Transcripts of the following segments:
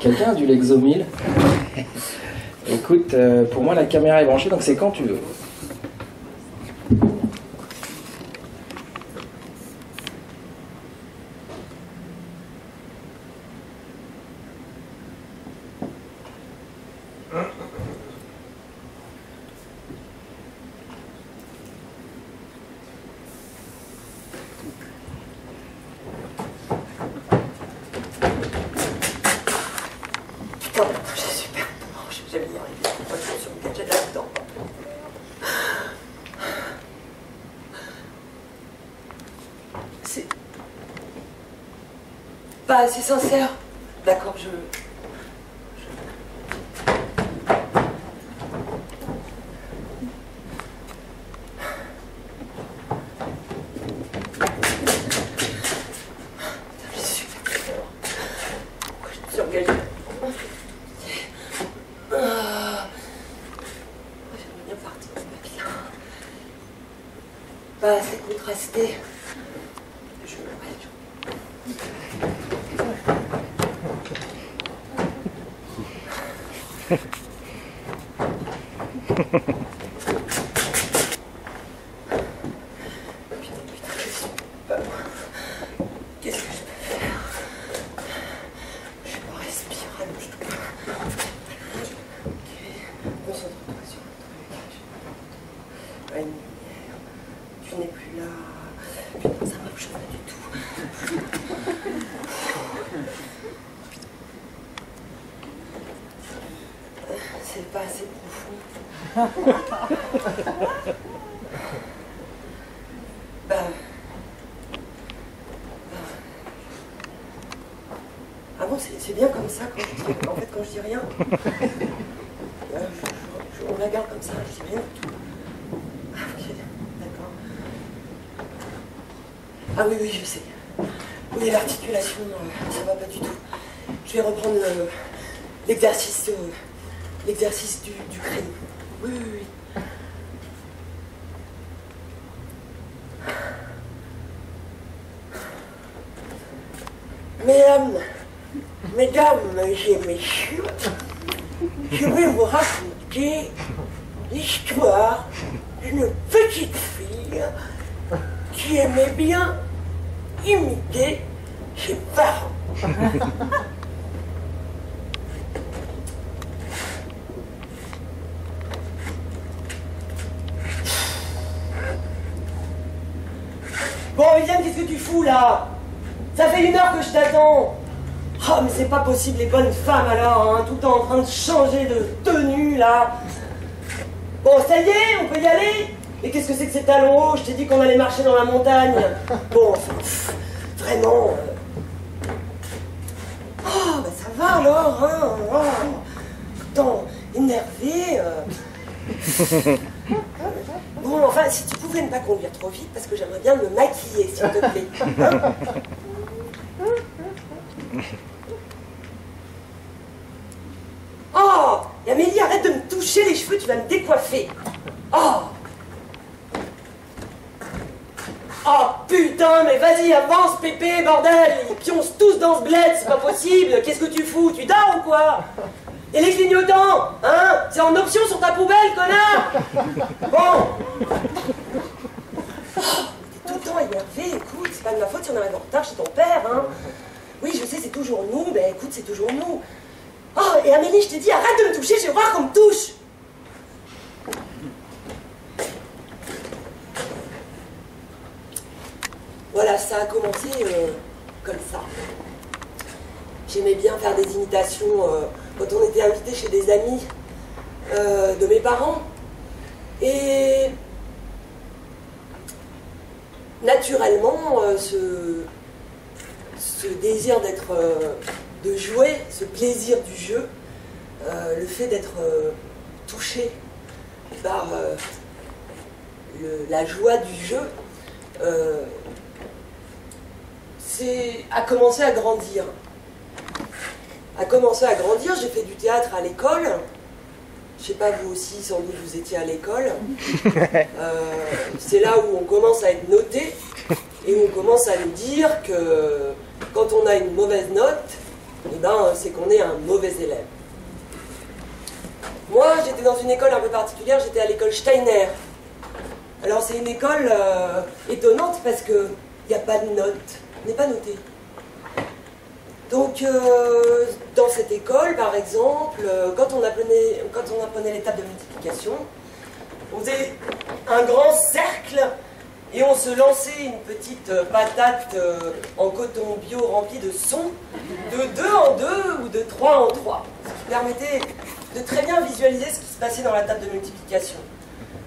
Quelqu'un a du Lexomil Écoute, euh, pour moi la caméra est branchée, donc c'est quand tu veux. Putain, j'ai super peur. J'ai jamais y arrivé. Moi, je suis sur le gadget là-dedans. C'est. Pas assez sincère. D'accord, je. J'ai super peur. Pourquoi je suis engagée ah. J'aimerais bien partir de ma vie là. Pas assez contrasté. Je ouais, je- Putain, putain, je suis pas moi. Qu'est-ce que je peux faire Je peux respirer, allonge-toi. Ok, concentre-toi sur le truc. Ouais, une lumière. Tu n'es plus là. Putain, ça marche pas du tout. C'est pas assez profond. Bah. Ah bon, c'est c'est bien comme ça quand je dis, en fait, quand je dis rien. Euh, je- je- on la garde comme ça, je dis rien du tout. Ah, ok, d'accord. Ah oui, oui, je sais. Oui, l'articulation, euh, ça va pas du tout. Je vais reprendre euh, l'exercice euh, du, du crayon. Oui, oui, oui. Mesdames, mesdames et messieurs, je vais vous raconter l'histoire d'une petite fille qui aimait bien imiter ses parents. Bon, Viviane, qu'est-ce que tu fous là? Ça fait une heure que je t'attends. Oh, mais c'est pas possible, les bonnes femmes alors, hein, tout le temps en train de changer de tenue là. Bon, ça y est, on peut y aller? Et qu'est-ce que c'est que ces talons hauts? Je t'ai dit qu'on allait marcher dans la montagne. Bon, vraiment. euh. Oh, bah ça va alors, hein oh, Tout le temps énervé. euh. Bon, enfin, si tu pouvais ne pas conduire trop vite, parce que j'aimerais bien me maquiller, s'il te plaît. Hein oh Et Amélie, arrête de me toucher les cheveux, tu vas me décoiffer. Oh Oh putain, mais vas-y, avance, Pépé, bordel Ils pioncent tous dans ce bled, c'est pas possible Qu'est-ce que tu fous Tu dors ou quoi? Et les clignotants Hein C'est en option sur ta poubelle, connard Bon Oh, T'es tout le temps énervé, écoute, c'est pas de ma faute si on arrive en retard chez ton père, hein Oui, je sais, c'est toujours nous, mais écoute, c'est toujours nous. Oh, et Amélie, je t'ai dit, arrête de me toucher, je vais voir qu'on me touche Voilà, ça a commencé euh, comme ça. J'aimais bien faire des imitations euh, quand on était invité chez des amis euh, de mes parents. Et naturellement, euh, ce, désir d'être, de jouer, ce plaisir du jeu, le fait d'être touché par la joie du jeu, c'est a commencé à grandir. A commencé à grandir, j'ai fait du théâtre à l'école. Je sais pas, vous aussi, sans doute, vous étiez à l'école. Euh, c'est là où on commence à être noté et où on commence à nous dire que quand on a une mauvaise note, eh ben, c'est qu'on est un mauvais élève. Moi, j'étais dans une école un peu particulière, j'étais à l'école Steiner. Alors, c'est une école euh, étonnante parce qu'il n'y a pas de notes, on n'est pas noté. Donc, euh, dans cette école, par exemple, euh, quand on apprenait, quand on apprenait l'étape de multiplication, on faisait un grand cercle et on se lançait une petite patate en coton bio remplie de sons de 2 en 2 ou de 3 en 3, ce qui permettait de très bien visualiser ce qui se passait dans la table de multiplication.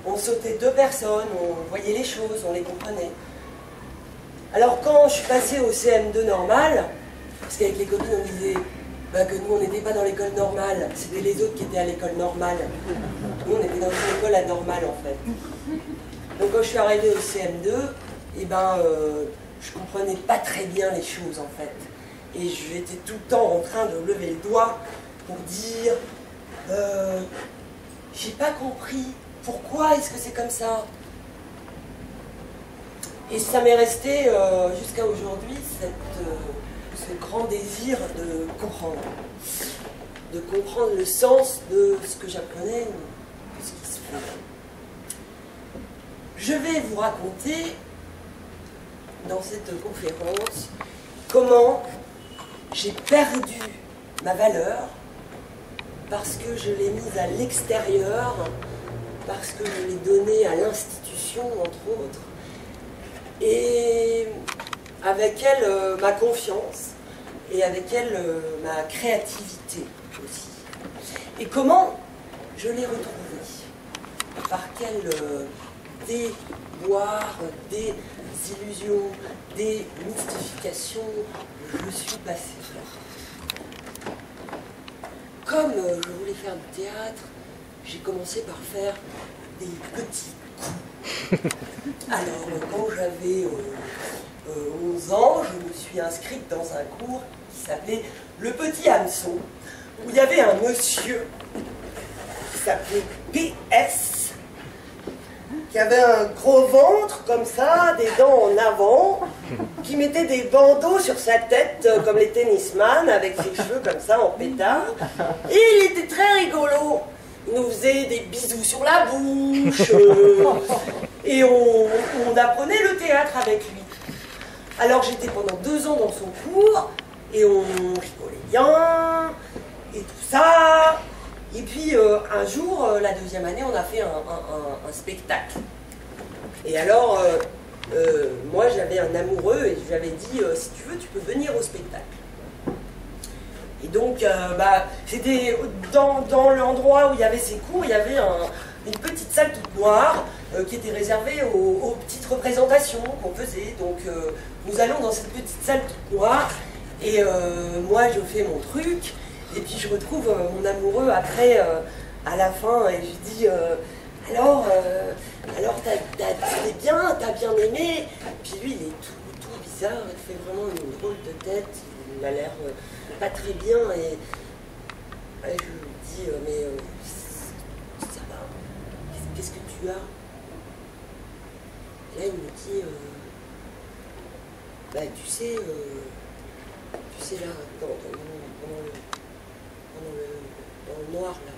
On sautait deux personnes, on voyait les choses, on les comprenait. Alors quand je suis passée au CM2 normal, parce qu'avec les copines on disait bah, que nous on n'était pas dans l'école normale, c'était les autres qui étaient à l'école normale. Nous on était dans une école anormale en fait. Donc quand je suis arrivée au CM2, et eh ben, euh, je comprenais pas très bien les choses en fait. Et j'étais tout le temps en train de lever le doigt pour dire euh, j'ai pas compris. Pourquoi est-ce que c'est comme ça? Et ça m'est resté euh, jusqu'à aujourd'hui euh, grand désir de comprendre. De comprendre le sens de ce que j'apprenais, de ce qui se fait. Je vais vous raconter dans cette conférence comment j'ai perdu ma valeur parce que je l'ai mise à l'extérieur, parce que je l'ai donnée à l'institution, entre autres, et avec elle euh, ma confiance, et avec elle euh, ma créativité aussi. Et comment je l'ai retrouvée? Par quel euh, déboire, des illusions, des mystifications je suis passée? Comme euh, je voulais faire du théâtre, j'ai commencé par faire des petits coups. Alors, euh, quand j'avais 11 euh, ans, je me suis inscrite dans un cours qui s'appelait Le Petit Hameçon, où il y avait un monsieur qui s'appelait PS, qui avait un gros ventre comme ça, des dents en avant, qui mettait des bandeaux sur sa tête euh, comme les tennisman avec ses cheveux comme ça en pétard. Et il était très rigolo. Faisait des bisous sur la bouche. Euh, et on, on, apprenait le théâtre avec lui. Alors j'étais pendant deux ans dans son cours et on rigolait bien et tout ça. Et puis euh, un jour, euh, la deuxième année, on a fait un, spectacle. Et alors, euh, moi j'avais un amoureux et je lui avais dit, si tu veux, tu peux venir au spectacle. Et donc, bah, c'était dans, l'endroit où il y avait ces cours, il y avait une petite salle toute noire qui était réservée aux, petites représentations qu'on faisait. Donc, nous allons dans cette petite salle toute noire et moi je fais mon truc. Et puis je retrouve euh, mon amoureux après, euh, à la fin, et je lui dis euh, Alors, alors t'as bien, t'as bien aimé Puis lui, il est tout, tout bizarre, il fait vraiment une drôle de tête, il a l'air pas très bien, et, je lui dis Mais ça va, qu'est-ce que tu as? Là, il me dit Bah, tu sais, tu sais, là, dans, le dans le, noir là.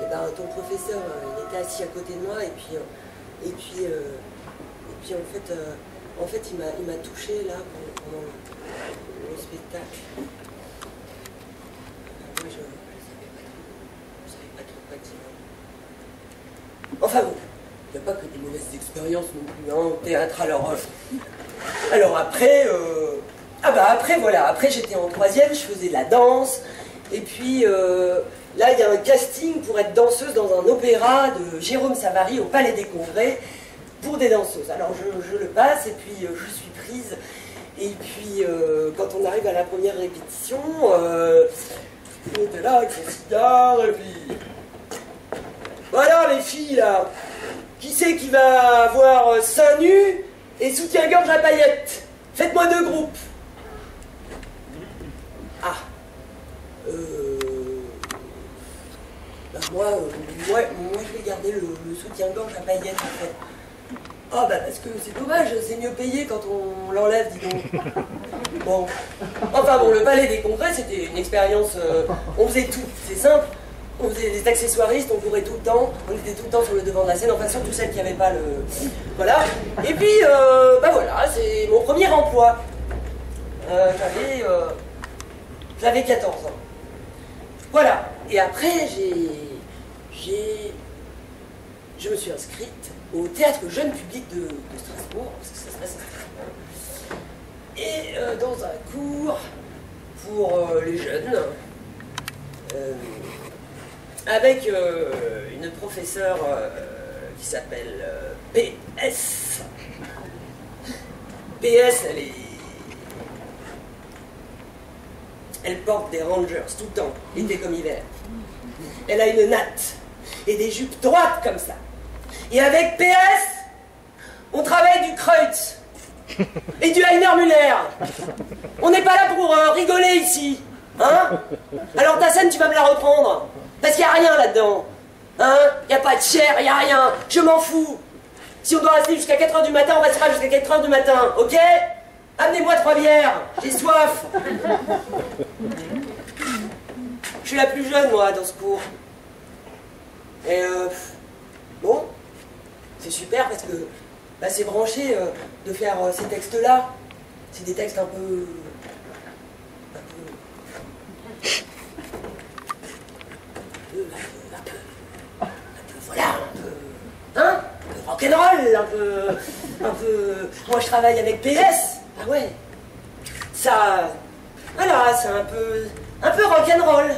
Et ben, ton professeur, euh, il était assis à côté de moi et puis, euh, et puis, euh, et puis en fait, en fait il m'a touché là pendant le, spectacle. Je ne savais, pas trop quoi. Enfin bon, il n'y a pas que des mauvaises expériences non plus hein, au théâtre. Alors, alors après, ah bah après voilà, après j'étais en troisième, je faisais de la danse, et puis euh, là, il y a un casting pour être danseuse dans un opéra de Jérôme Savary au Palais des Congrès pour des danseuses. Alors je, le passe et puis euh, je suis prise. Et puis euh, quand on arrive à la première répétition, était là avec cigare et puis... Voilà les filles là. Qui c'est qui va avoir seins nus et soutien-gorge à paillettes? Faites-moi deux groupes. Ah. Euh, bah, moi, euh, moi, moi, je vais garder le, soutien-gorge à paillettes en fait. Ah bah parce que c'est dommage, c'est mieux payé quand on l'enlève, dis donc. Bon. Enfin bon, le palais des congrès, c'était une expérience... euh, on faisait tout, c'est simple. On faisait des accessoiristes, on courait tout le temps, on était tout le temps sur le devant de la scène, enfin surtout celles qui n'avaient pas le... Voilà. Et puis, euh, bah voilà, c'est mon premier emploi. Euh, j'avais... euh, j'avais 14 ans. Voilà. Et après, j'ai... J'ai... Je me suis inscrite au théâtre jeune public de, Strasbourg, parce que ça se passe. Et euh, dans un cours pour euh, les jeunes, euh, avec une professeure qui s'appelle PS. PS, elle est. Elle porte des Rangers tout le temps, été comme hiver. Elle a une natte et des jupes droites comme ça. Et avec PS, on travaille du Kreutz et du Heiner Müller. On n'est pas là pour euh, rigoler ici. Hein? Alors ta scène, tu vas me la reprendre. Parce qu'il n'y a rien là-dedans. Hein? Il n'y a pas de chair, il n'y a rien. Je m'en fous. Si on doit rester jusqu'à 4h du matin, on restera jusqu'à 4h du matin. Ok? Amenez-moi trois bières. J'ai soif. Je suis la plus jeune, moi, dans ce cours. Et euh, bon, c'est super parce que bah, c'est branché euh, de faire euh, ces textes-là. C'est des textes un peu. un peu. un voilà, un peu. hein Un peu rock'n'roll, un peu. un peu. Moi je travaille avec PS. Ah ouais. Ça. Voilà, c'est un peu. un peu rock'n'roll.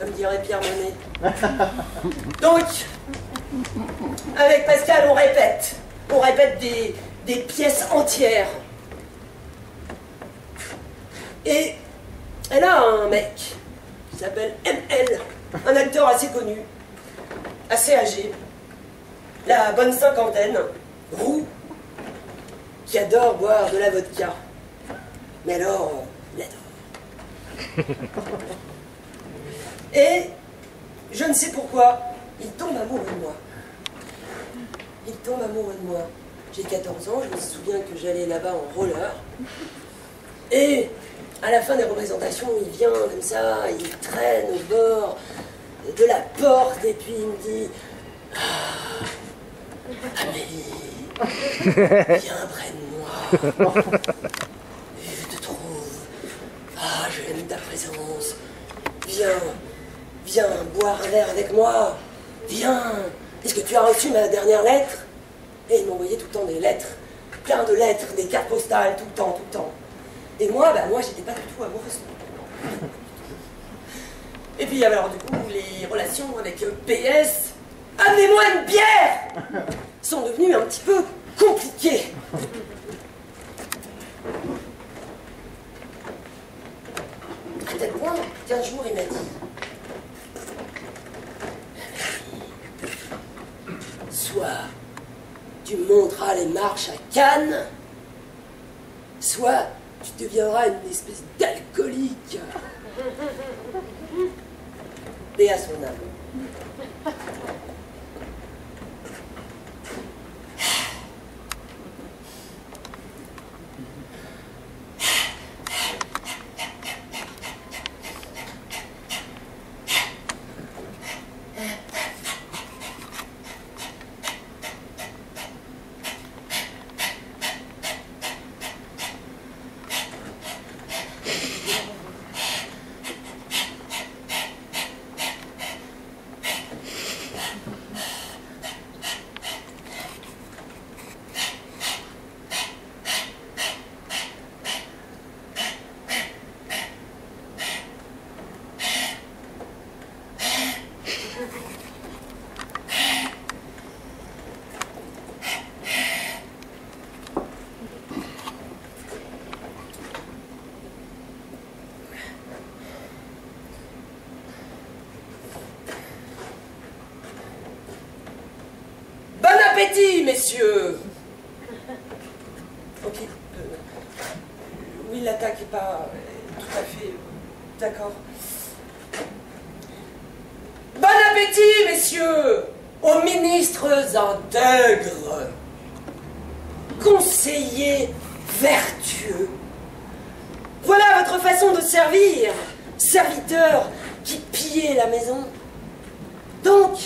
Comme dirait Pierre Monet. Donc, avec Pascal, on répète. On répète des, des pièces entières. Et elle a un mec qui s'appelle ML, un acteur assez connu, assez âgé, la bonne cinquantaine, roux, qui adore boire de la vodka. Mais alors, il adore. Et je ne sais pourquoi, il tombe amoureux de moi. Il tombe amoureux de moi. J'ai 14 ans, je me souviens que j'allais là-bas en roller. Et à la fin des représentations, il vient comme ça, il traîne au bord de la porte et puis il me dit Ah, Amélie, viens près de moi. Je te trouve. Ah, j'aime ta présence. Viens, viens boire un verre avec moi. Viens. Est-ce que tu as reçu ma dernière lettre? Et il m'envoyait tout le temps des lettres. Plein de lettres, des cartes postales, tout le temps, tout le temps. Et moi, bah moi, j'étais pas du tout amoureuse. Et puis, alors, du coup, les relations avec euh, PS, amenez-moi une bière sont devenues un petit peu compliquées. À tel point qu'un jour, il m'a dit Soit tu monteras les marches à Cannes, soit tu deviendras une espèce d'alcoolique. Et à son âme. Bon appétit, messieurs Ok. euh, oui, l'attaque n'est pas euh, tout à fait... euh, D'accord. Bon appétit, messieurs Aux ministres intègres conseiller vertueux. Voilà votre façon de servir, serviteur qui pillait la maison. Donc,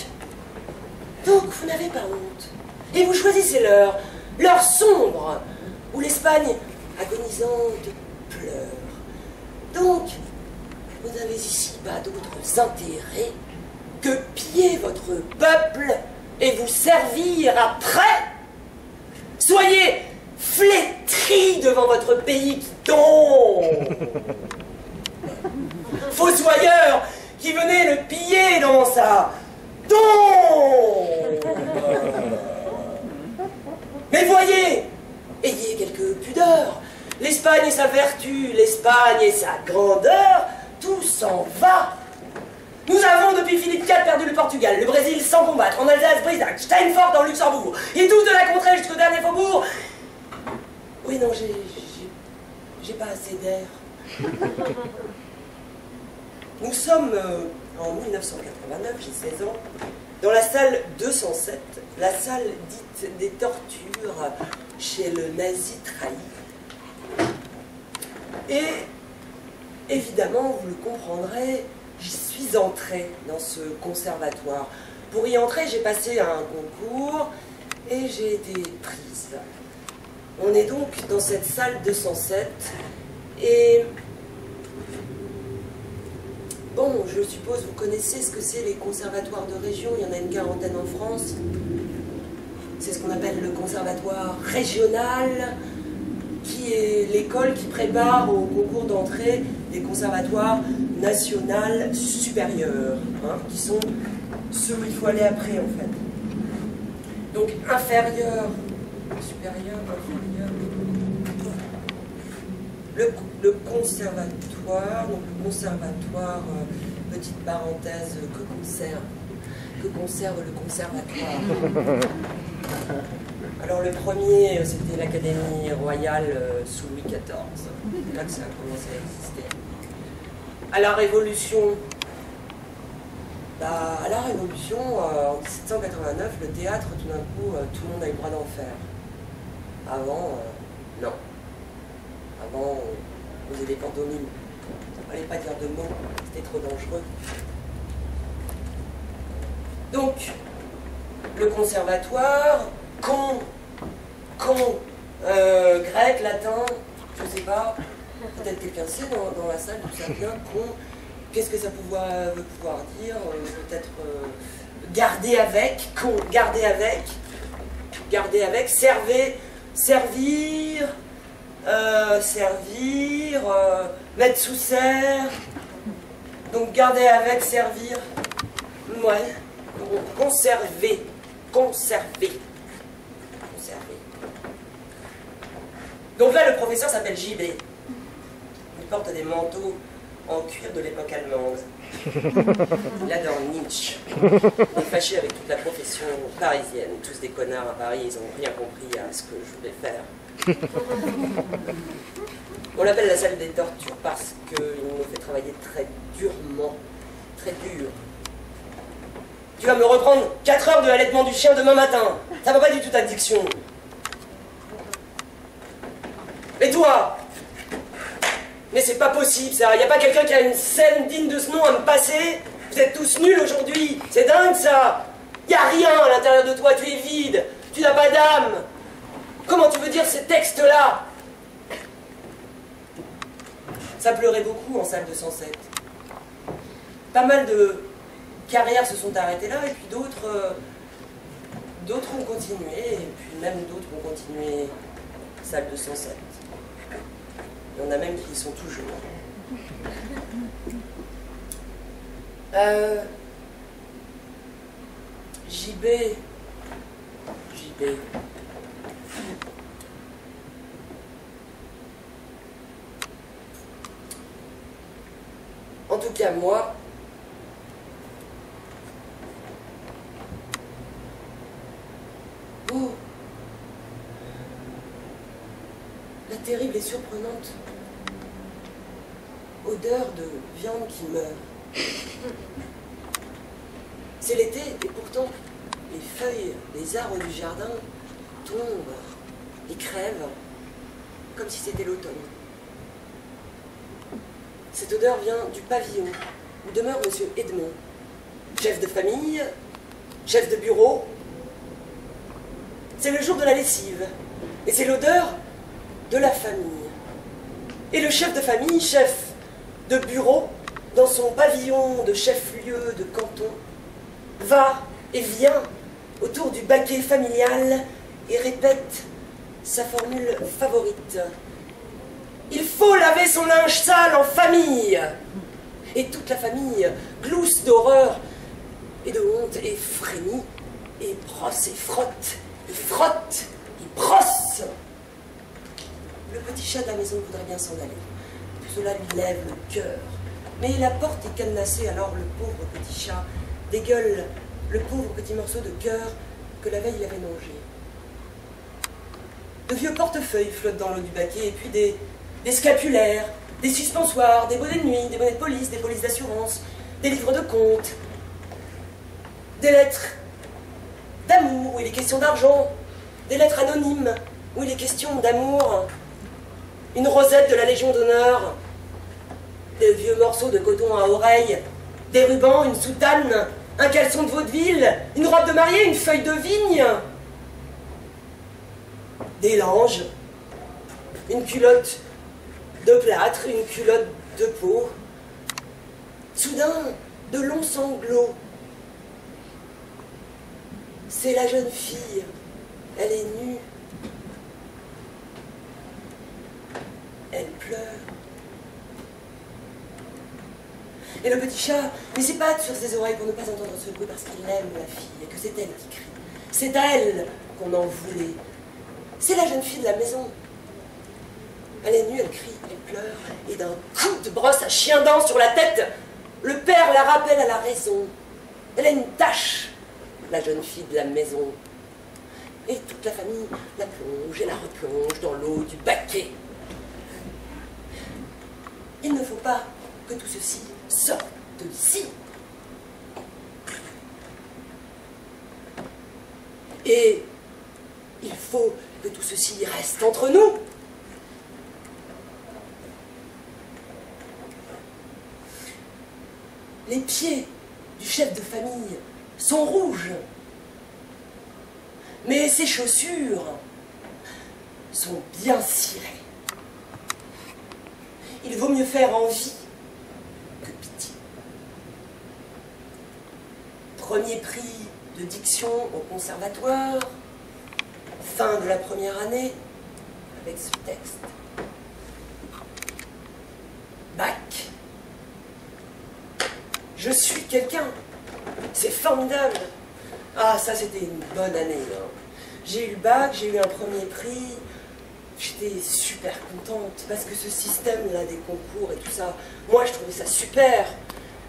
donc vous n'avez pas honte. Et vous choisissez l'heure, l'heure sombre, où l'Espagne agonisante pleure. Donc, vous n'avez ici pas d'autres intérêts que piller votre peuple et vous servir après. Soyez flétris devant votre pays qui tombe. Fossoyeur qui venait le piller dans sa tombe. Mais voyez, ayez quelques pudeurs. L'Espagne et sa vertu, l'Espagne et sa grandeur, tout s'en va. Nous avons depuis Philippe IV perdu le Portugal, le Brésil sans combattre, en Alsace, Brisac, Steinfort dans Luxembourg, et tout de la contrée jusqu'au dernier faubourg. Oui, non, j'ai. j'ai pas assez d'air. Nous sommes euh, en 1989, j'ai 16 ans, dans la salle 207, la salle dite des tortures chez le nazi trahi. Et évidemment, vous le comprendrez, j'y suis entrée dans ce conservatoire. Pour y entrer, j'ai passé un concours et j'ai été prise. On est donc dans cette salle 207 et bon, je suppose vous connaissez ce que c'est les conservatoires de région, il y en a une quarantaine en France. C'est ce qu'on appelle le conservatoire régional, qui est l'école qui prépare au concours d'entrée des conservatoires national supérieurs, hein, qui sont ceux où il faut aller après en fait. Donc inférieur, supérieur, inférieur. Le conservatoire, donc le conservatoire, euh, petite parenthèse, que conserve, que conserve le conservatoire. Alors le premier, euh, c'était l'Académie royale euh, sous Louis XIV. C'est là que ça a commencé à exister. À la Révolution, bah, à la Révolution, euh, en 1789, le théâtre, tout d'un coup, euh, tout le monde a eu le droit d'en faire. Avant, euh, non. Avant, on faisait des pantomimes. Fallait pas dire de mots, c'était trop dangereux. Donc, le conservatoire, con, con, euh, grec, latin, je sais pas, peut-être quelqu'un sait dans, la salle, tout ça bien, con, qu'est-ce que ça veut pouvoir dire euh, Peut-être euh, garder avec, con, garder avec, garder avec, servez, servir, euh, servir, euh, mettre sous serre, donc garder avec, servir, ouais, conserver, conserver. Conserver. Donc là, le professeur s'appelle JB. Il porte des manteaux en cuir de l'époque allemande. Il adore Nietzsche. Il est fâché avec toute la profession parisienne. Tous des connards à Paris, ils n'ont rien compris à ce que je voulais faire. On l'appelle la salle des tortures parce qu'il nous fait travailler très durement, très dur. Tu vas me reprendre 4 heures de allaitement du chien demain matin. Ça va pas du tout ta diction. Et toi? Mais c'est pas possible ça. Y a pas quelqu'un qui a une scène digne de ce nom à me passer? Vous êtes tous nuls aujourd'hui. C'est dingue ça. Y a rien à l'intérieur de toi. Tu es vide. Tu n'as pas d'âme. Comment tu veux dire ces textes-là? Ça pleurait beaucoup en salle de 107. Pas mal de carrières se sont arrêtées là, et puis d'autres euh, d'autres ont continué, et puis même d'autres ont continué salle de 107. Il y en a même qui y sont toujours. Euh, JB. JB. En tout cas, moi, Oh La terrible et surprenante odeur de viande qui meurt. C'est l'été et pourtant les feuilles, les arbres du jardin tombent et crève comme si c'était l'automne. Cette odeur vient du pavillon où demeure M. Edmond, chef de famille, chef de bureau. C'est le jour de la lessive et c'est l'odeur de la famille. Et le chef de famille, chef de bureau, dans son pavillon de chef-lieu de canton, va et vient autour du baquet familial et répète sa formule favorite. Il faut laver son linge sale en famille. Et toute la famille glousse d'horreur et de honte et frémit et brosse et frotte et frotte et brosse. Le petit chat de la maison voudrait bien s'en aller. Cela lui lève le cœur. Mais la porte est cadenassée, alors le pauvre petit chat dégueule le pauvre petit morceau de cœur que la veille il avait mangé. De vieux portefeuilles flottent dans l'eau du baquet, et puis des, des scapulaires, des suspensoires, des bonnets de nuit, des bonnets de police, des polices d'assurance, des livres de comptes, des lettres d'amour où il est question d'argent, des lettres anonymes où il est question d'amour, une rosette de la Légion d'honneur, des vieux morceaux de coton à oreilles, des rubans, une soutane, un caleçon de vaudeville, une robe de mariée, une feuille de vigne, des langes, une culotte de plâtre, une culotte de peau. Soudain, de longs sanglots. C'est la jeune fille. Elle est nue. Elle pleure. Et le petit chat ne s'est pas sur ses oreilles pour ne pas entendre ce bruit parce qu'il aime la fille et que c'est elle qui crie. C'est à elle qu'on en voulait. C'est la jeune fille de la maison. Elle est nue, elle crie, elle pleure, et d'un coup de brosse à chien dent sur la tête, le père la rappelle à la raison. Elle a une tache, la jeune fille de la maison. Et toute la famille la plonge et la replonge dans l'eau du baquet. Il ne faut pas que tout ceci sorte d'ici. Et il faut que tout ceci reste entre nous. Les pieds du chef de famille sont rouges, mais ses chaussures sont bien cirées. Il vaut mieux faire envie que pitié. Premier prix de diction au conservatoire, de la première année, avec ce texte. Bac. Je suis quelqu'un. C'est formidable. Ah, ça, c'était une bonne année. hein. J'ai eu le bac, j'ai eu un premier prix. J'étais super contente parce que ce système-là des concours et tout ça, moi, je trouvais ça super.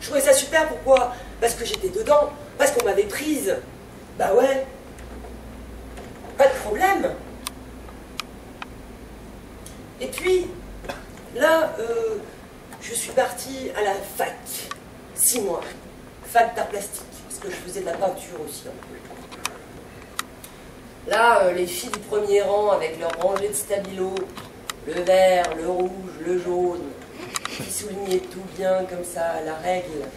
Je trouvais ça super, pourquoi? Parce que j'étais dedans, parce qu'on m'avait prise. Bah ouais, pas de problème. Et puis, là, euh, je suis partie à la fac, six mois, fac d'art plastique, parce que je faisais de la peinture aussi un peu. Là, euh, les filles du premier rang avec leur rangée de stabilo, le vert, le rouge, le jaune, qui soulignaient tout bien comme ça la règle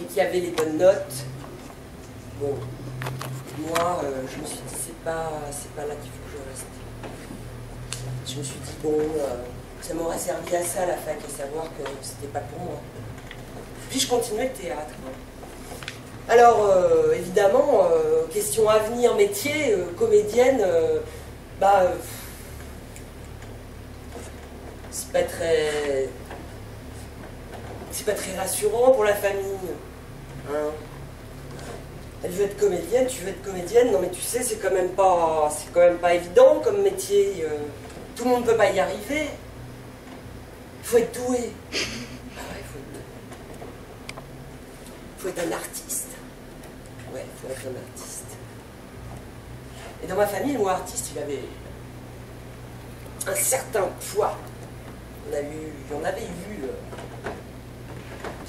et qui avaient les bonnes notes. Bon, moi, euh, je me suis c'est pas, là qu'il faut que je reste. Je me suis dit, bon, euh, ça m'aurait servi à ça la fac, et savoir que c'était pas pour moi. Puis je continuais le théâtre. Alors, euh, évidemment, euh, question avenir, métier, euh, comédienne, bah, c'est pas très. C'est pas très rassurant pour la famille. Hein elle veut être comédienne, tu veux être comédienne, non mais tu sais, c'est quand même pas, c'est quand même pas évident comme métier. euh, tout le monde peut pas y arriver. Il faut être doué. Ah faut être un artiste. Ouais, faut être un artiste. Et dans ma famille, le mot artiste, il avait un certain poids. On a eu, avait eu. euh,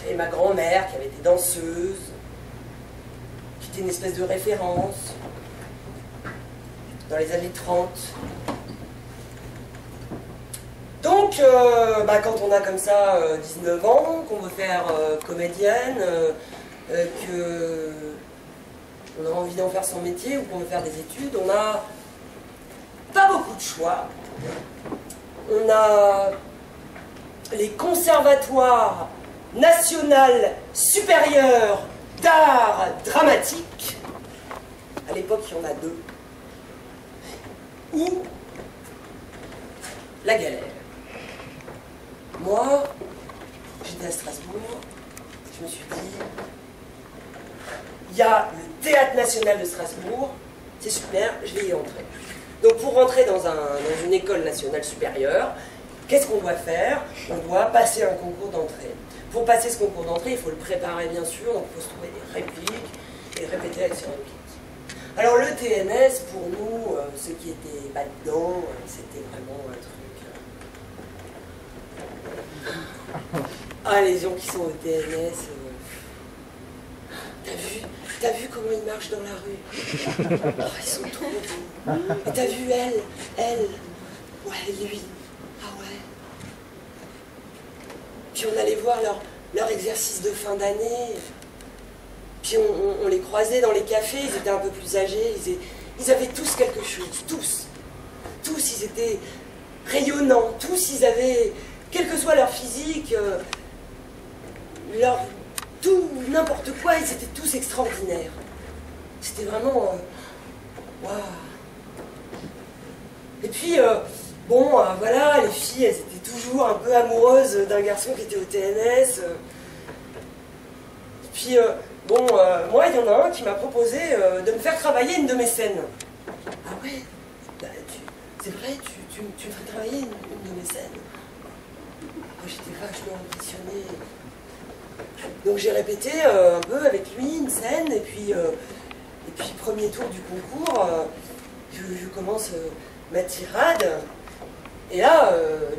J'avais ma grand-mère qui avait été danseuse qui était une espèce de référence dans les années 30. donc, euh, bah, quand on a comme ça 19 ans, qu'on veut faire comédienne, que on a envie d'en faire son métier ou qu'on veut faire des études, on n'a pas beaucoup de choix. On a les conservatoires nationaux supérieurs d'art dramatique. À l'époque, il y en a deux. Ou la galère. Moi, j'étais à Strasbourg, je me suis dit, il y a le Théâtre National de Strasbourg, c'est super, je vais y entrer. Donc pour rentrer dans, dans une école nationale supérieure, qu'est-ce qu'on doit faire? On doit passer un concours d'entrée. Pour passer ce concours d'entrée, il faut le préparer bien sûr, donc il faut se trouver des répliques et répéter avec ses répliques. Alors le TNS, pour nous, euh, ceux qui étaient pas dedans, euh, c'était vraiment un truc... Euh, ah, les gens qui sont au TNS... T'as vu, vu comment ils marchent dans la rue? Oh, Ils sont trop beaux. T'as vu elle, elle, ouais, lui. Ah ouais. On allait voir leur, exercice de fin d'année. Puis on, les croisait dans les cafés, ils étaient un peu plus âgés, ils, avaient tous quelque chose, tous. Tous, ils étaient rayonnants, tous, ils avaient, quel que soit leur physique, euh, leur tout, n'importe quoi, ils étaient tous extraordinaires. C'était vraiment... Euh, waouh Et puis, euh, bon, voilà, les filles, elles étaient toujours un peu amoureuses d'un garçon qui était au TNS. Puis, bon, moi, il y en a un qui m'a proposé de me faire travailler une de mes scènes. Ah ouais? Bah, C'est vrai, tu, me fais travailler une, de mes scènes. Moi, j'étais vachement impressionnée. Donc j'ai répété euh, un peu avec lui une scène, et puis, euh, et puis premier tour du concours, euh, je, commence ma tirade, et là,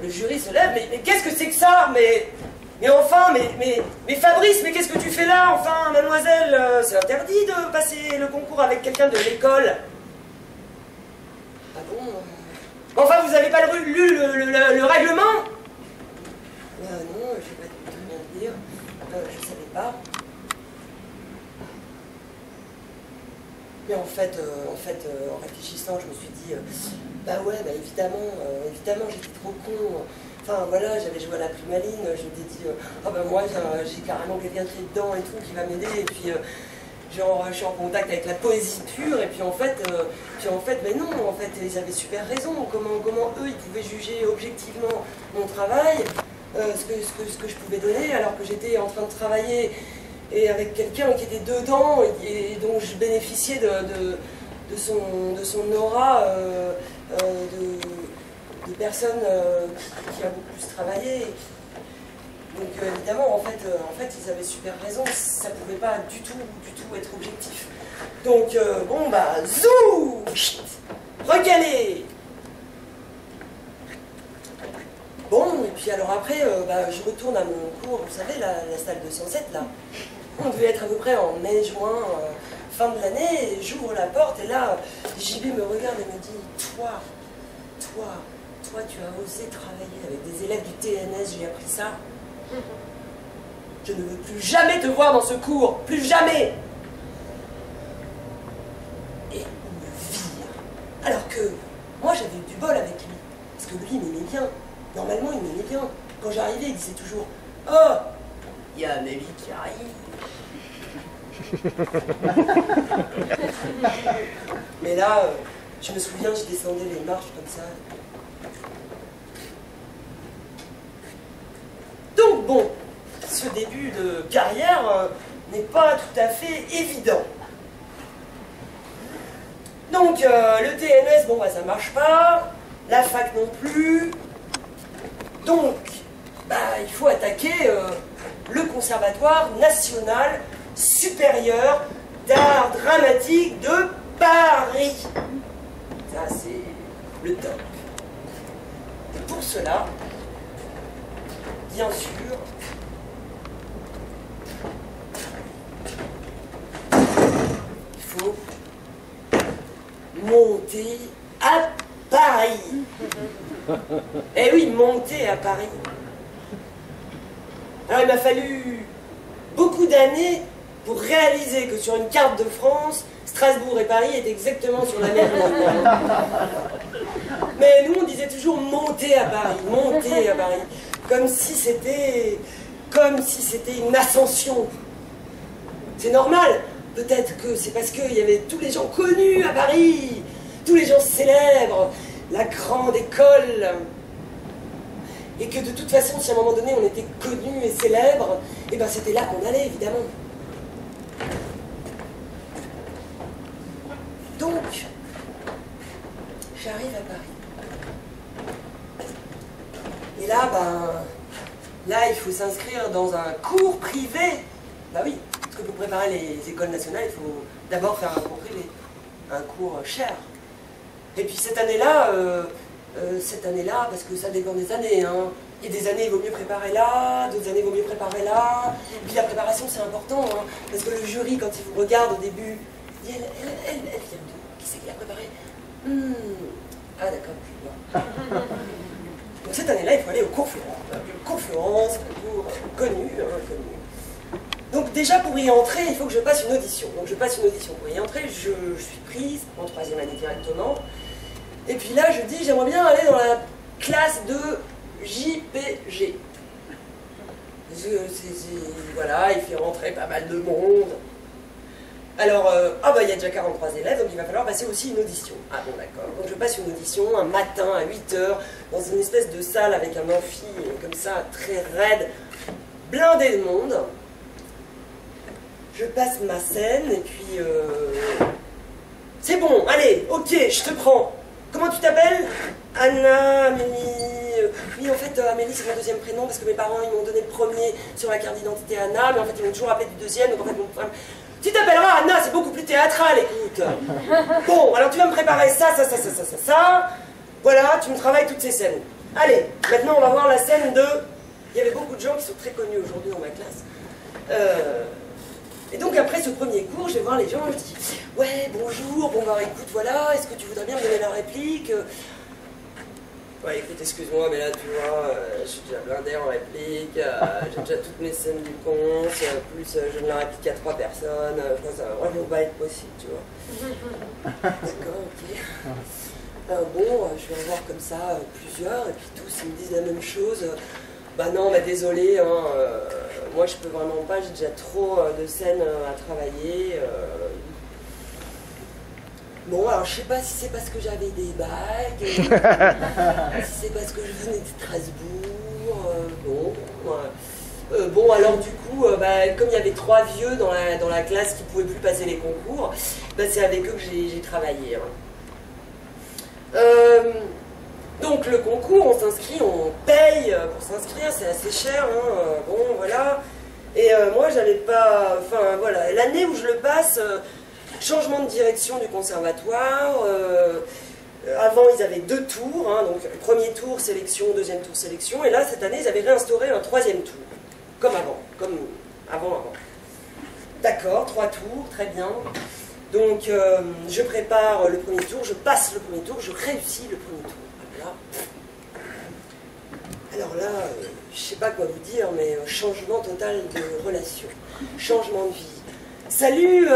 le jury se lève, mais, qu'est-ce que c'est que ça mais, mais enfin, mais, mais, mais Fabrice, mais qu'est-ce que tu fais là Enfin, mademoiselle, c'est interdit de passer le concours avec quelqu'un de l'école. Ah bon Enfin, vous n'avez pas lu le, règlement? Non, je vais pas dire. Euh, je ne savais pas. Mais en fait, euh, en, fait euh, en réfléchissant, je me suis dit, bah ouais, bah évidemment, évidemment, j'étais trop con. Enfin voilà, j'avais joué à la primaline, je m'étais dit, ah ben moi j'ai carrément quelqu'un qui est dedans et tout, qui va m'aider. Et puis genre je suis en contact avec la poésie pure et puis en fait puis en fait mais non en fait ils avaient super raison comment comment eux ils pouvaient juger objectivement mon travail euh, ce, que, ce, que, je pouvais donner, alors que j'étais en train de travailler et avec quelqu'un qui était dedans et, dont je bénéficiais de, de, son, de son aura euh, euh, de, de, personne qui, a beaucoup plus travaillé. Donc évidemment, en fait, en fait, ils avaient super raison, ça ne pouvait pas du tout, du tout être objectif. Donc, bon, bah, zou Recalé Bon, et puis alors après, euh, bah, je retourne à mon cours, vous savez, la, salle 207 là. On devait être à peu près en mai-juin, euh, fin de l'année, j'ouvre la porte et là, JB me regarde et me dit Toi, toi, toi, tu as osé travailler avec des élèves du TNS, j'ai appris ça. Je ne veux plus jamais te voir dans ce cours, plus jamais Et il me vire. Alors que moi j'avais du bol avec lui, parce que lui il m'aimait bien. Normalement, il m'aimait bien. Quand j'arrivais, il disait toujours Oh Il y a Amélie qui arrive. Mais là, euh, je me souviens, je descendais les marches comme ça. Donc bon, ce début de carrière euh, n'est pas tout à fait évident. Donc euh, le TNS, bon bah ça marche pas, la fac non plus, donc, bah, il faut attaquer euh, le Conservatoire national supérieur d'art dramatique de Paris. C'est le top. Et pour cela, bien sûr, il faut monter à Paris. Eh oui, monter à Paris. Alors il m'a fallu beaucoup d'années pour réaliser que sur une carte de France, Strasbourg et Paris étaient exactement sur la même ligne. Mais nous, on disait toujours monter à Paris, monter à Paris, comme si c'était, comme si c'était une ascension. C'est normal. Peut-être que c'est parce qu'il y avait tous les gens connus à Paris, tous les gens célèbres, la grande école. Et que de toute façon, si à un moment donné on était connus et célèbres, et ben c'était là qu'on allait, évidemment. Donc, j'arrive à Paris. Et là, ben, là, il faut s'inscrire dans un cours privé. Bah oui, parce que pour préparer les écoles nationales, il faut d'abord faire un cours privé, un cours cher. Et puis cette année-là, euh, euh, cette année-là, parce que ça dépend des années, hein. Il y a des années, il vaut mieux préparer là, d'autres années, il vaut mieux préparer là. Et puis la préparation, c'est important, hein, parce que le jury, quand il vous regarde au début, il dit, elle, elle, elle, vient d'où Qui c'est qui l'a préparé? Hmm. Ah d'accord, Donc cette année-là, il faut aller au cours Florence. Le cours un cours connu. Donc déjà pour y entrer, il faut que je passe une audition. Donc je passe une audition. Pour y entrer, je, suis prise en troisième année directement. Et puis là, je dis, j'aimerais bien aller dans la classe de JPG. Voilà, il fait rentrer pas mal de monde. Alors, euh, ah bah il y a déjà 43 élèves, donc il va falloir passer aussi une audition. Ah bon d'accord, donc je passe une audition un matin à 8h dans une espèce de salle avec un amphi euh, comme ça, très raide, blindé de monde. Je passe ma scène et puis... euh, C'est bon, allez, ok, je te prends. Comment tu t'appelles? Anna, Amélie. Oui, en fait, Amélie, c'est mon deuxième prénom parce que mes parents, ils m'ont donné le premier sur la carte d'identité Anna, mais en fait, ils m'ont toujours appelé du deuxième, donc en fait, mon... Tu t'appelleras Anna, c'est beaucoup plus théâtral, écoute. Bon, alors tu vas me préparer ça, ça, ça, ça, ça, ça, ça. Voilà, tu me travailles toutes ces scènes. Allez, maintenant, on va voir la scène de... Il y avait beaucoup de gens qui sont très connus aujourd'hui dans ma classe. Euh, et donc après ce premier cours, je vais voir les gens, je dis Ouais, bonjour, bon bah écoute, voilà, est-ce que tu voudrais bien me donner la réplique? Ouais, écoute, excuse-moi, mais là, tu vois, euh, je suis déjà blindé en réplique, euh, j'ai déjà toutes mes scènes du con, plus euh, je ne la réplique à trois personnes, je pense que ça va vraiment pas être possible, tu vois. D'accord, ok. Bon, je vais en voir comme ça plusieurs, et puis tous ils me disent la même chose. bah non, bah désolé, hein, moi je peux vraiment pas, j'ai déjà trop de scènes à travailler. Bon, alors je sais pas si c'est parce que j'avais des bagues, euh, si c'est parce que je venais de Strasbourg, euh, bon. Euh, bon, alors du coup, euh, bah, comme il y avait trois vieux dans la, dans la classe qui pouvaient plus passer les concours, bah, c'est avec eux que j'ai travaillé. hein. Donc le concours, on s'inscrit, on paye pour s'inscrire, c'est assez cher, hein, bon voilà. Et moi j'avais pas, enfin voilà, l'année où je le passe, changement de direction du conservatoire. euh, avant ils avaient deux tours, hein, donc premier tour sélection, deuxième tour sélection, et là cette année ils avaient réinstauré un troisième tour, comme avant, comme avant avant. D'accord, trois tours, très bien. Donc euh, je prépare le premier tour, je passe le premier tour, je réussis le premier tour. Alors là, euh, je sais pas quoi vous dire, mais changement total de relation, changement de vie. Salut,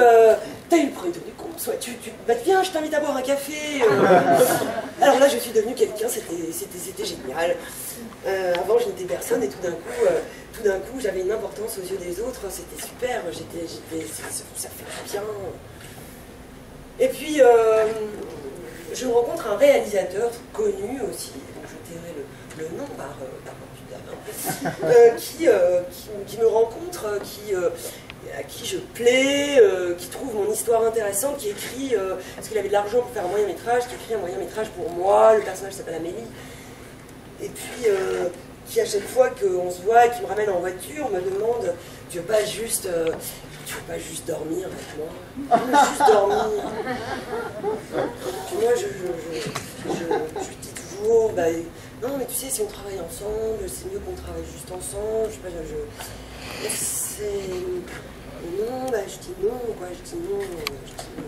t'as eu le compte, soit tu, tu bah, viens, je t'invite à boire un café. euh. Alors là, je suis devenue quelqu'un, c'était, génial. Euh, avant, je n'étais personne et tout d'un coup, euh, tout d'un coup, j'avais une importance aux yeux des autres. C'était super. J'étais, j'étais, ça, fait bien. Et puis, je rencontre un réalisateur connu aussi, dont je tairai le, le nom par, par qui, qui, qui me rencontre, qui, à qui je plais, euh, qui trouve mon histoire intéressante, qui écrit, euh, parce qu'il avait de l'argent pour faire un moyen métrage, qui écrit un moyen métrage pour moi, le personnage s'appelle Amélie, et puis euh, qui à chaque fois qu'on se voit et qui me ramène en voiture me demande, tu veux pas juste... euh, tu veux pas juste dormir avec moi Tu veux juste dormir? Puis moi, je, je, je, dis toujours, bah, non, mais tu sais, si on travaille ensemble, c'est mieux qu'on travaille juste ensemble. Je sais pas, je c'est. Non, bah, je dis non, quoi, je dis non, je dis non.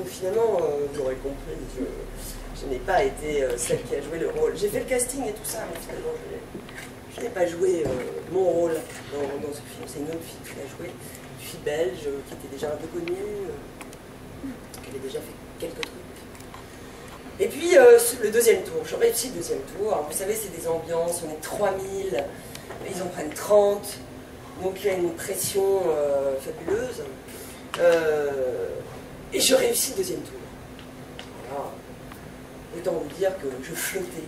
Donc finalement, euh, vous l'aurez compris, je- je n'ai pas été euh, celle qui a joué le rôle. J'ai fait le casting et tout ça, mais finalement, je n'ai pas joué euh, mon rôle dans, ce film. C'est une autre fille qui l'a joué, une fille belge euh, qui était déjà un peu connue, euh, qui avait déjà fait quelques trucs. Et puis, euh, le deuxième tour, j'ai réussi le deuxième tour. Alors, vous savez, c'est des ambiances, on est 3000, ils en prennent 30, donc il y a une pression euh, fabuleuse. Euh, et je réussis le deuxième tour. Alors, autant vous dire que je flottais.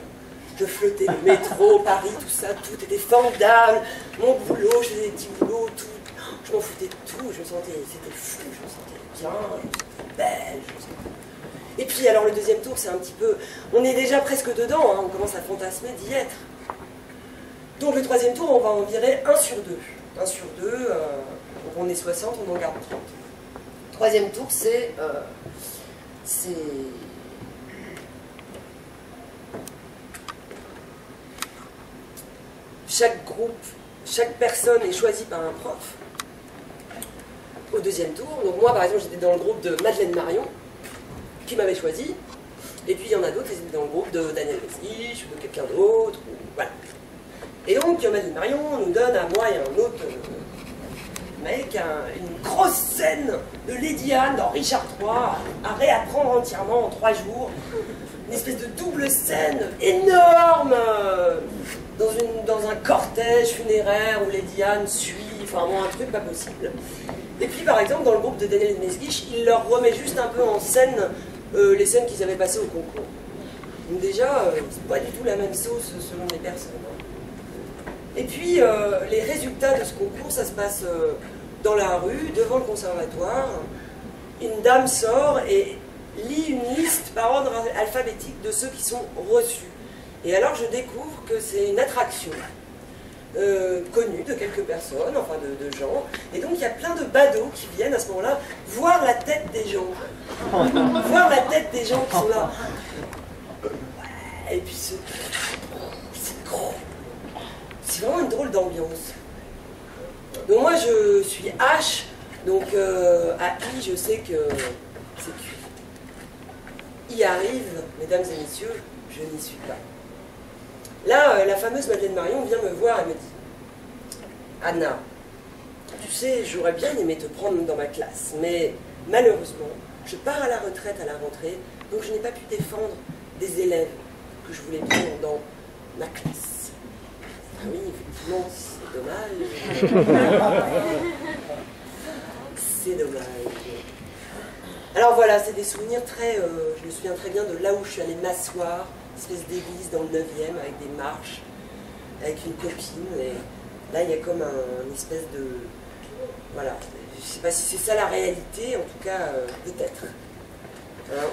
Je flottais, le métro, Paris, tout ça, tout était formidable. Mon boulot, je faisais des petits boulots, tout. Je m'en foutais de tout, je me sentais, c'était fou, je me sentais bien, je me sentais belle, je me sentais et puis alors le deuxième tour, c'est un petit peu... On est déjà presque dedans, hein, on commence à fantasmer d'y être. Donc le troisième tour, on va en virer un sur deux. Un sur deux, euh, donc on est 60, on en garde 30. Troisième tour, c'est... euh, c'est... Chaque groupe, chaque personne est choisie par un prof au deuxième tour. Donc moi, par exemple, j'étais dans le groupe de Madeleine Marion, qui m'avait choisi. Et puis il y en a d'autres qui étaient dans le groupe de Daniel Meslich ou de quelqu'un d'autre. ou- Voilà. Et donc Madeleine Marion nous donne à moi et à un autre euh, mec un- une grosse scène de Lady Anne dans Richard III à réapprendre entièrement en trois jours. Une espèce de double scène énorme euh, dans, un cortège funéraire où Lady Anne suit, enfin un truc pas possible. Et puis par exemple dans le groupe de Daniel Mesguich, il leur remet juste un peu en scène euh, les scènes qu'ils avaient passées au concours. Donc déjà, c'est pas du tout la même sauce selon les personnes. Et puis euh, les résultats de ce concours, ça se passe euh, dans la rue, devant le conservatoire. Une dame sort et lit une liste par ordre alphabétique de ceux qui sont reçus. Et alors je découvre que c'est une attraction euh, connue de quelques personnes, enfin de, de gens. Et donc il y a plein de badauds qui viennent à ce moment-là voir la tête des gens. voir la tête des gens qui sont là. Et puis c'est gros. C'est vraiment une drôle d'ambiance. Donc moi je suis H, donc euh, à I je sais que c'est cuit. Y arrive, mesdames et messieurs, je n'y suis pas. Là, euh, la fameuse Madeleine Marion vient me voir et me dit Anna, tu sais, j'aurais bien aimé te prendre dans ma classe, mais malheureusement, je pars à la retraite à la rentrée, donc je n'ai pas pu défendre des élèves que je voulais prendre dans ma classe. Ah oui, effectivement, c'est dommage. c'est dommage. Alors voilà, c'est des souvenirs très. euh, je me souviens très bien de là où je suis allée m'asseoir, espèce d'église dans le 9e avec des marches, avec une copine. Et là, il y a comme un, une espèce de. Voilà. Je sais pas si c'est ça la réalité, en tout cas, euh, peut-être.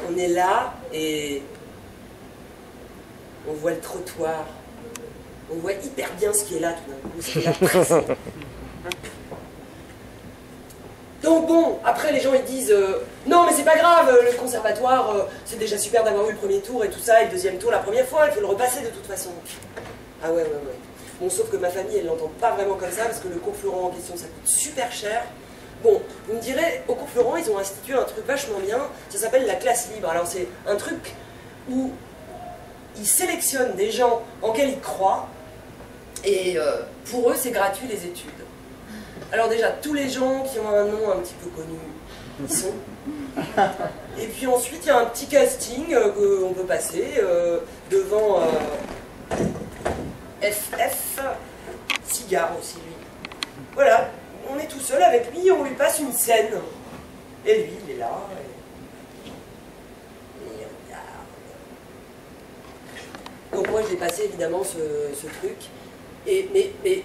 On est là et on voit le trottoir. On voit hyper bien ce qui est là tout d'un coup. Donc bon, après les gens ils disent euh, non mais c'est pas grave, euh, le conservatoire euh, c'est déjà super d'avoir eu le premier tour et tout ça, et le deuxième tour la première fois, il faut le repasser de toute façon. Ah ouais ouais ouais. Bon sauf que ma famille elle l'entend pas vraiment comme ça parce que le cours Florent en question ça coûte super cher. Bon, vous me direz, au cours Florent ils ont institué un truc vachement bien, ça s'appelle la classe libre. Alors c'est un truc où ils sélectionnent des gens en quels ils croient et euh, pour eux c'est gratuit les études. Alors déjà, tous les gens qui ont un nom un petit peu connu, ils sont. Et puis ensuite, il y a un petit casting euh, qu'on peut passer euh, devant FF, Cigare aussi lui. Voilà, on est tout seul avec lui, on lui passe une scène. Et lui, il est là. Et, regarde. Donc moi, je l'ai passé évidemment ce truc. Et, mais, mais,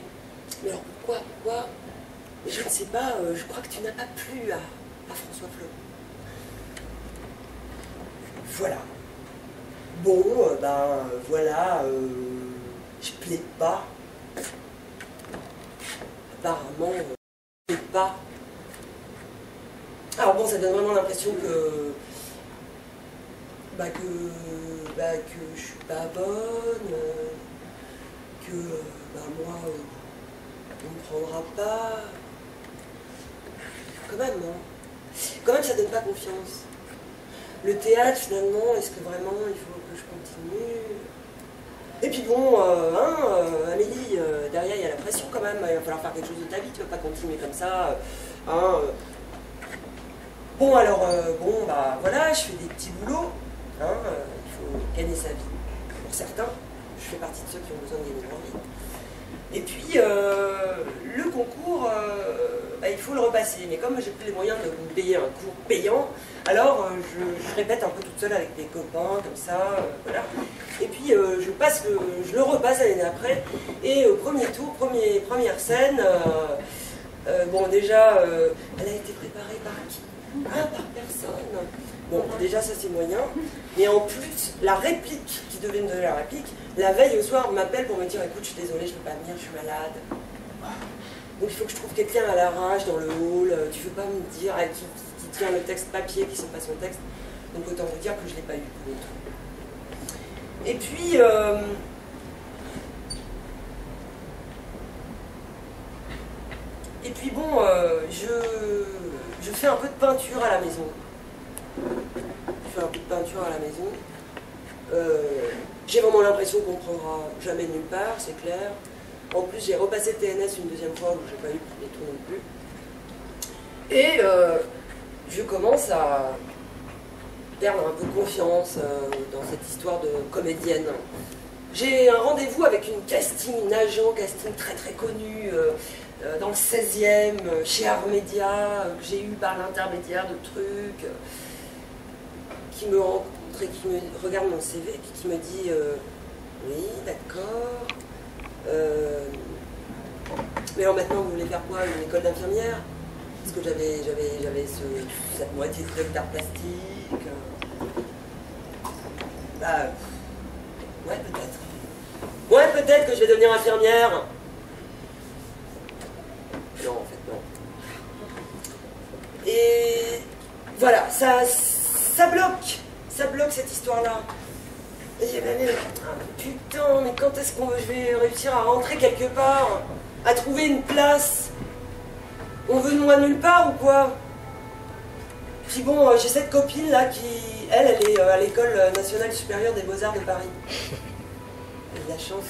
mais alors pourquoi, pourquoi je ne sais pas, euh, je crois que tu n'as pas plu à, à François Florent. Voilà. Bon, euh, ben voilà, euh, je plais pas. Apparemment, je plais pas. Alors bon, ça donne vraiment l'impression que, bah que, bah que je suis pas bonne, que bah moi, euh, on me prendra pas. Quand même, non Quand même, ça donne pas confiance. le théâtre, finalement, est-ce que vraiment il faut que je continue? Et puis bon, euh, hein, euh, Amélie, derrière, il y a la pression quand même, il va falloir faire quelque chose de ta vie, tu vas pas continuer comme ça. hein. Bon, alors, bon, bah voilà, je fais des petits boulots, hein, il faut gagner sa vie, pour certains. Je fais partie de ceux qui ont besoin de gagner leur vie. Et puis, euh, le concours, euh, bah, il faut le repasser. Mais comme j'ai plus les moyens de me payer un cours payant, alors euh, je, je répète un peu toute seule avec des copains, comme ça, voilà. Et puis, je, passe le, je le repasse l'année d'après. Et au premier tour, première scène, bon, déjà, elle a été préparée par qui? Ah, par personne. Bon, déjà, ça c'est moyen. Mais en plus, la réplique qui devait me donner la réplique, la veille au soir, m'appelle pour me dire écoute, je suis désolée, je peux pas venir, je suis malade. Donc il faut que je trouve quelqu'un à l'arrache dans le hall. euh, Tu veux pas me dire ah, qui, tient le texte papier, qui sait pas son texte. Donc autant vous dire que je l'ai pas eu pour. Et puis. euh, Et puis bon, euh, je, je fais un peu de peinture à la maison. Fais un peu de peinture à la maison. Euh, j'ai vraiment l'impression qu'on ne prendra jamais nulle part, c'est clair. En plus, j'ai repassé TNS une deuxième fois où j'ai pas eu les tours non plus. Et euh, je commence à perdre un peu confiance euh, dans cette histoire de comédienne. J'ai un rendez-vous avec une casting, une agent casting très très connue dans le 16e, euh, chez Armédia, que j'ai eu par l'intermédiaire de trucs, qui me rencontre et qui me regarde mon CV et qui me dit euh, Oui, d'accord. Euh, mais alors maintenant, vous voulez faire quoi? Une école d'infirmière? Parce que j'avais, j'avais, j'avais ce- cette moitié de d'art plastique. euh. Bah, ouais, peut-être. Ouais, peut-être que je vais devenir infirmière. Non, en fait, non. Et voilà, ça, ça bloque. Ça bloque cette histoire-là. Et j'ai même ah, putain, mais quand est-ce qu'on je vais réussir à rentrer quelque part À trouver une place? On veut de moi nulle part ou quoi? Puis bon, euh, j'ai cette copine là qui, elle, elle est euh, à l'école nationale supérieure des beaux-arts de Paris. Elle a de la chance.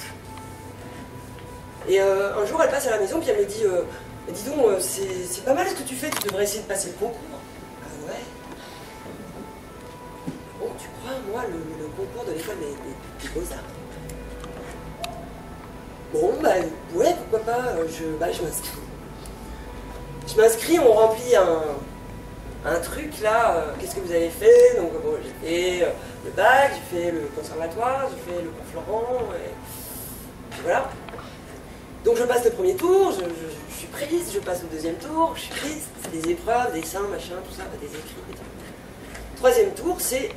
Et euh, un jour, elle passe à la maison, puis elle me dit euh, Dis donc, euh, c'est pas mal ce que tu fais, tu devrais essayer de passer le concours. Tu crois, moi, le, concours de l'école des, des- beaux-arts Bon, bah ouais, pourquoi pas, euh, je, bah, je m'inscris. Je m'inscris, on remplit un, un truc là, euh, qu'est-ce que vous avez fait? Donc bon, j'ai fait euh, le bac, j'ai fait le conservatoire, j'ai fait le cours Florent, et voilà. Donc je passe le premier tour, je, suis prise, je passe au deuxième tour, je suis prise, c'est des épreuves, des dessins, machin, tout ça, des écrits, et. Troisième tour, c'est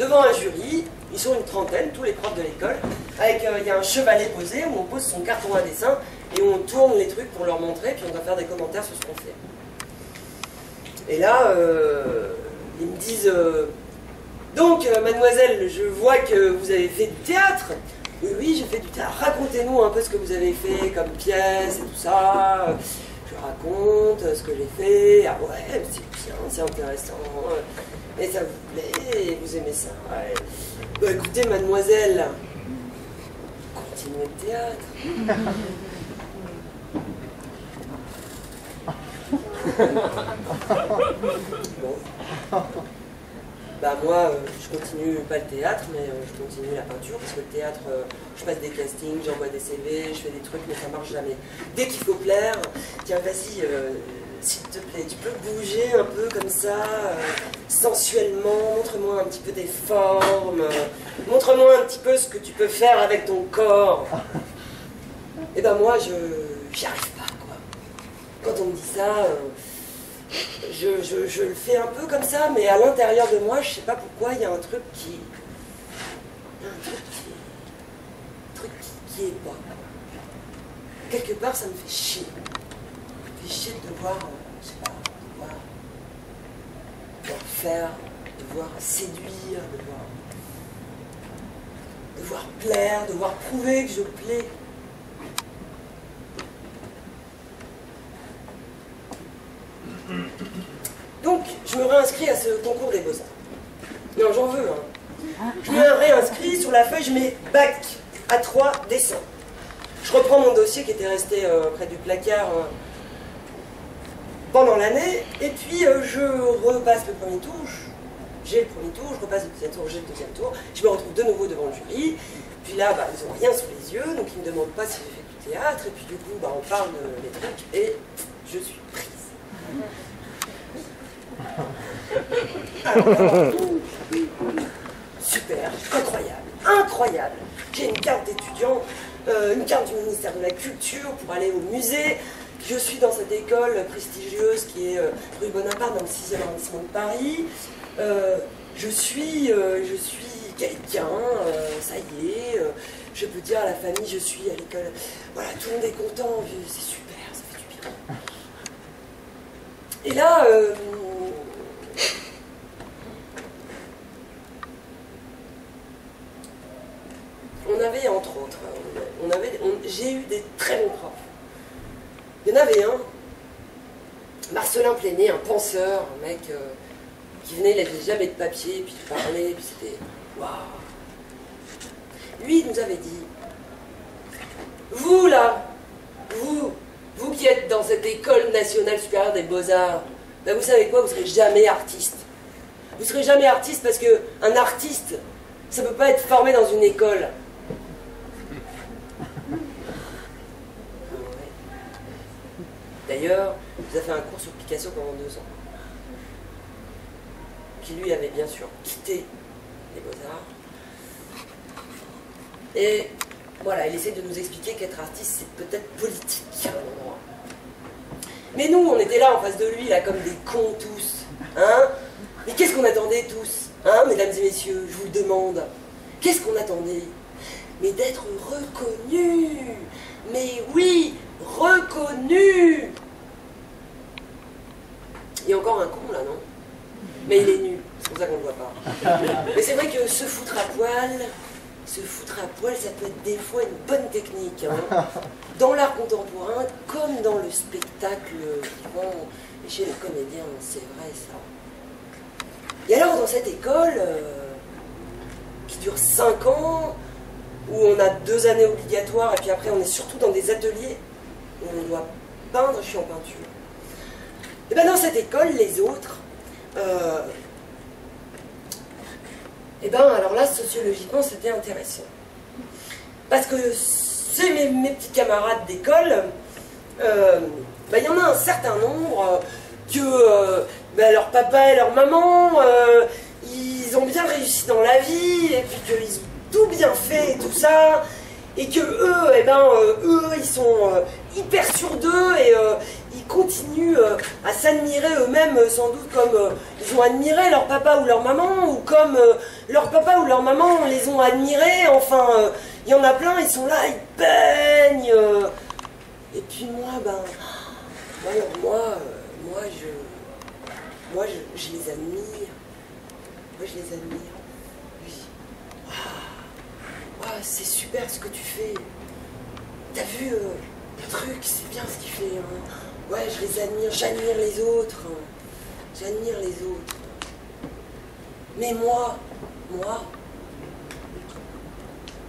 devant un jury, ils sont une trentaine, tous les profs de l'école, avec euh, il y a un chevalet posé où on pose son carton à dessin et on tourne les trucs pour leur montrer, puis on doit faire des commentaires sur ce qu'on fait. Et là, euh, ils me disent euh, Donc, mademoiselle, je vois que vous avez fait du théâtre. Oui, oui, j'ai fait du théâtre. Racontez-nous un peu ce que vous avez fait comme pièce et tout ça. Je raconte ce que j'ai fait. Ah ouais, c'est bien, c'est intéressant. Et ça vous plaît vous aimez ça écoutez, mademoiselle, continuez le théâtre. Bon. Bah moi, euh, je continue pas le théâtre, mais euh, je continue la peinture, parce que le théâtre, euh, je passe des castings, j'envoie des CV, je fais des trucs, mais ça marche jamais. Dès qu'il faut plaire, tiens, vas-y, s'il te plaît, tu peux bouger un peu comme ça, euh, sensuellement, montre-moi un petit peu tes formes, euh, montre-moi un petit peu ce que tu peux faire avec ton corps. Et ben moi, je j'y arrive pas, quoi. Quand on me dit ça... euh, je, je- je le fais un peu comme ça, mais à l'intérieur de moi, je sais pas pourquoi, il y a un truc qui. un truc qui. un truc qui, qui est pas. Quelque part, ça me fait chier. Devoir, euh, devoir, faire, devoir séduire, devoir. devoir plaire, devoir prouver que je plais. Donc, je me réinscris à ce concours des beaux-arts. Non, j'en veux. Hein. Je me réinscris sur la feuille, je mets bac à 3 décembre. Je reprends mon dossier qui était resté euh, près du placard euh, pendant l'année, et puis euh, je repasse le premier tour. J'ai le premier tour, je repasse le deuxième tour, j'ai le deuxième tour. Je me retrouve de nouveau devant le jury. Puis là, bah, ils n'ont rien sous les yeux, donc ils ne me demandent pas si j'ai fait du théâtre. Et puis du coup, bah, on parle de mes trucs, et je suis prise. super, incroyable, incroyable. J'ai une carte d'étudiant, euh, une carte du ministère de la Culture pour aller au musée. Je suis dans cette école prestigieuse qui est euh, rue Bonaparte dans le 6e arrondissement de Paris. Euh, je suis, je suis quelqu'un, ça y est, je peux dire à la famille, je suis à l'école. Voilà, tout le monde est content, c'est super, ça fait du bien. Et là, on avait entre autres, j'ai eu des très bons profs. Il y en avait un, Marcelin Pléné, un penseur, un mec euh, qui venait, il n'avait jamais de papier, puis il parlait, puis c'était waouh. Lui, il nous avait dit Vous là, vous, vous qui êtes dans cette école nationale supérieure des beaux-arts, ben vous savez quoi, vous serez jamais artiste. Vous serez jamais artiste parce qu'un artiste, ça ne peut pas être formé dans une école. D'ailleurs, vous a fait un cours sur Picasso pendant deux ans. Qui lui avait bien sûr quitté les beaux-arts. Et voilà, il essaie de nous expliquer qu'être artiste, c'est peut-être politique. Mais nous, on était là en face de lui, là, comme des cons tous. Hein? Mais qu'est-ce qu'on attendait tous? Hein, mesdames et messieurs, je vous le demande. Qu'est-ce qu'on attendait? Mais d'être reconnu Mais oui, reconnu Il y a encore un con là, non? Mais il est nul, c'est pour ça qu'on ne le voit pas. Mais c'est vrai que se foutre à poil, se foutre à poil, ça peut être des fois une bonne technique. Hein. Dans l'art contemporain, comme dans le spectacle vivant, et chez les comédiens, c'est vrai ça. Et alors, dans cette école, euh, qui dure 5 ans, où on a deux années obligatoires, et puis après on est surtout dans des ateliers on doit peindre, je suis en peinture. Et bien dans cette école, les autres, euh, et ben alors là, sociologiquement, c'était intéressant. Parce que c'est mes, petits camarades d'école, euh, ben, il y en a un certain nombre que euh, ben, leur papa et leur maman, ils ont bien réussi dans la vie, et puis qu'ils ont tout bien fait, tout ça, et que eux, eh ben, eux, ils sont hyper sûrs d'eux et euh, ils continuent à s'admirer eux-mêmes, sans doute comme ils ont admiré leur papa ou leur maman, ou comme leur papa ou leur maman les ont admirés. Enfin, il y en a plein, ils sont là, ils peignent. et puis moi, ben, alors moi, moi, je, moi, je, les admire. Moi, je les admire. c'est super ce que tu fais. T'as vu euh, le truc, c'est bien ce qu'il fait. Hein. Ouais, je les admire, j'admire les autres. Hein. J'admire les autres. Mais moi, moi,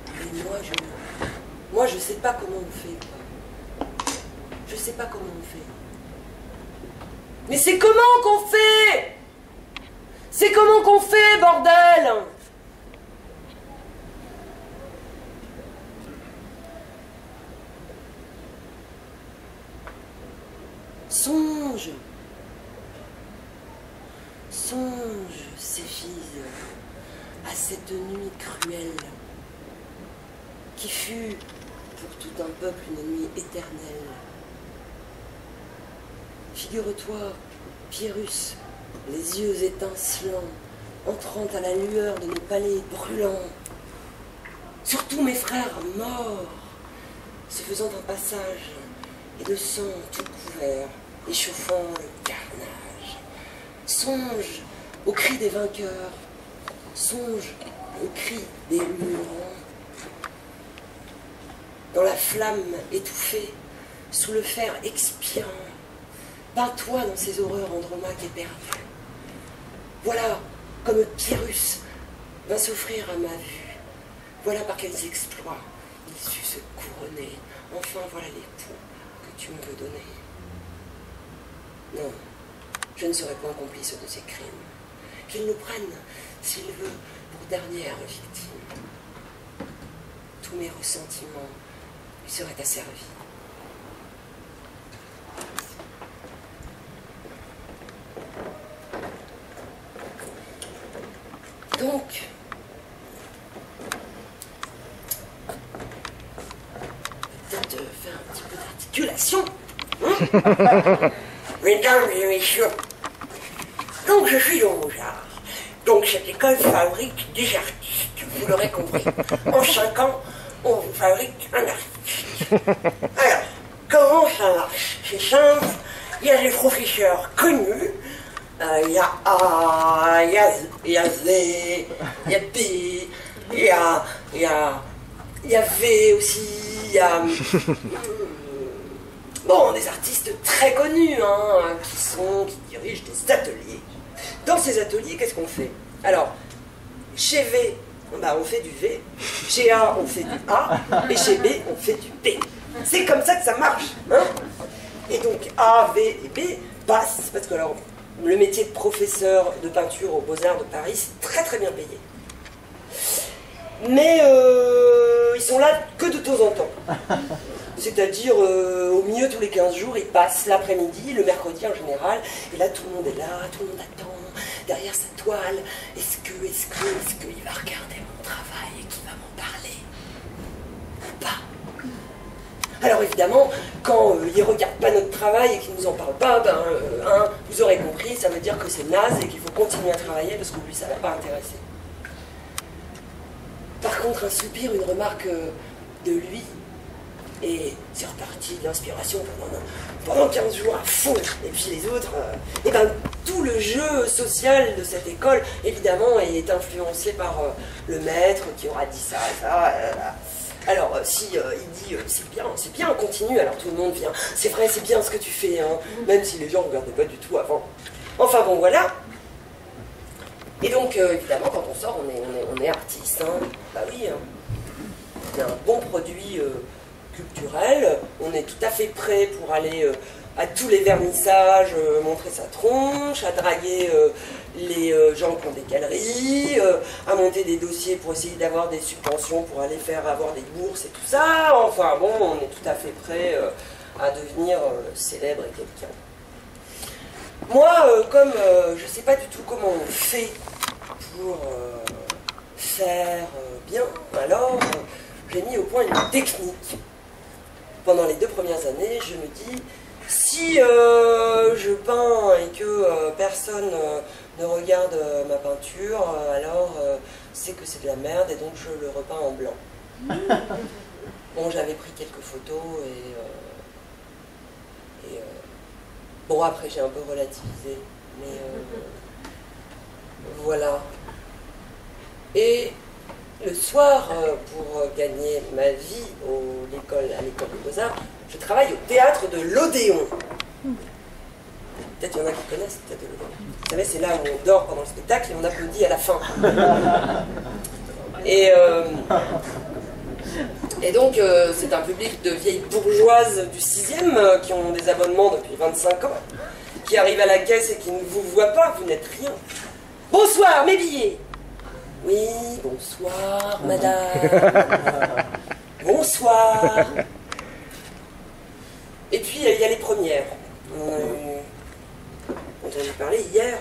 mais moi, je, moi, je sais pas comment on fait. Je sais pas comment on fait. Mais c'est comment qu'on fait? C'est comment qu'on fait, bordel? Songe, songe, Céphise, à cette nuit cruelle qui fut pour tout un peuple une nuit éternelle. Figure-toi, Pyrrhus, les yeux étincelants, entrant à la lueur de nos palais brûlants, surtout mes frères morts, se faisant un passage, et de sang tout couvert, échauffant le carnage. Songe au cri des vainqueurs, songe au cri des mourants. Dans la flamme étouffée, sous le fer expirant, peins-toi dans ces horreurs Andromaque et perdu. Voilà, comme Pyrrhus, va s'offrir à ma vue. Voilà par quels exploits il sut se couronner. Enfin, voilà l'époux que tu me veux donner. Non, je ne serai point complice de ces crimes. Qu'il nous prenne, s'il veut, pour dernière victime. Tous mes ressentiments lui seraient asservis. Donc, peut-être euh, faire un petit peu d'articulation. hein? Mesdames et messieurs, donc je suis au Rougeard. Donc cette école fabrique des artistes, vous l'aurez compris. En cinq ans, on vous fabrique un artiste. Alors, comment ça marche? C'est simple, il y a des professeurs connus, euh, il y a A, il y a, il y a Z, il y a B, il y a, il y a, il y a V aussi, il y a... Bon, des artistes très connus, hein, qui sont, qui dirigent des ateliers. Dans ces ateliers, qu'est-ce qu'on fait? Alors, chez V, bah, on fait du V, chez A, on fait du A, et chez B, on fait du B. C'est comme ça que ça marche. Hein? Et donc, A, V et B passent, parce que le métier de professeur de peinture aux Beaux-Arts de Paris, c'est très très bien payé. Mais euh, ils sont là que de temps en temps. C'est-à-dire, euh, au mieux, tous les 15 jours, ils passent l'après-midi, le mercredi en général, et là, tout le monde est là, tout le monde attend, derrière sa toile. Est-ce que, est-ce que, est-ce qu'il va regarder mon travail et qu'il va m'en parler Ou pas? Alors, évidemment, quand euh, il ne regarde pas notre travail et qu'il ne nous en parle pas, ben, euh, vous aurez compris, ça veut dire que c'est naze et qu'il faut continuer à travailler parce que lui, ça ne va pas intéresser. Par contre, un soupir, une remarque euh, de lui, et c'est reparti de l'inspiration pendant, pendant 15 jours à fond. Et puis les autres, euh, et ben, tout le jeu social de cette école, évidemment, est influencé par euh, le maître qui aura dit ça, ça. euh, alors, si il dit c'est bien, c'est bien, continue, alors tout le monde vient. C'est vrai, c'est bien ce que tu fais, hein, même si les gens ne regardaient pas du tout avant. Enfin bon, voilà. Et donc, évidemment, quand on sort, on est, on est, on est artiste. Hein. Bah oui, hein. c'est un bon produit euh, culturel. On est tout à fait prêt pour aller euh, à tous les vernissages, euh, montrer sa tronche, à draguer euh, les gens qui ont des galeries, à monter des dossiers pour essayer d'avoir des subventions pour aller faire avoir des bourses et tout ça. Enfin bon, on est tout à fait prêt à devenir célèbre et quelqu'un. Moi, comme je ne sais pas du tout comment on fait pour faire bien, alors j'ai mis au point une technique. Pendant les deux premières années, je me dis, si euh, je peins et que euh, personne euh, ne regarde ma peinture, alors c'est que c'est de la merde et donc je le repeins en blanc. Bon, j'avais pris quelques photos et... et, Bon, après, j'ai un peu relativisé, mais voilà. Et le soir, euh, pour euh, gagner ma vie l'école, à l'école des Beaux-Arts, je travaille au théâtre de l'Odéon. Peut-être il y en a qui connaissent le théâtre de l'Odéon. Vous savez, c'est là où on dort pendant le spectacle et on applaudit à la fin. Et, euh, donc, c'est un public de vieilles bourgeoises du 6e euh, qui ont des abonnements depuis 25 ans, qui arrivent à la caisse et qui ne vous voient pas, vous n'êtes rien. Bonsoir, mes billets Oui, bonsoir, madame. bonsoir. Et puis, il y a les premières. On a eu entendu parler hier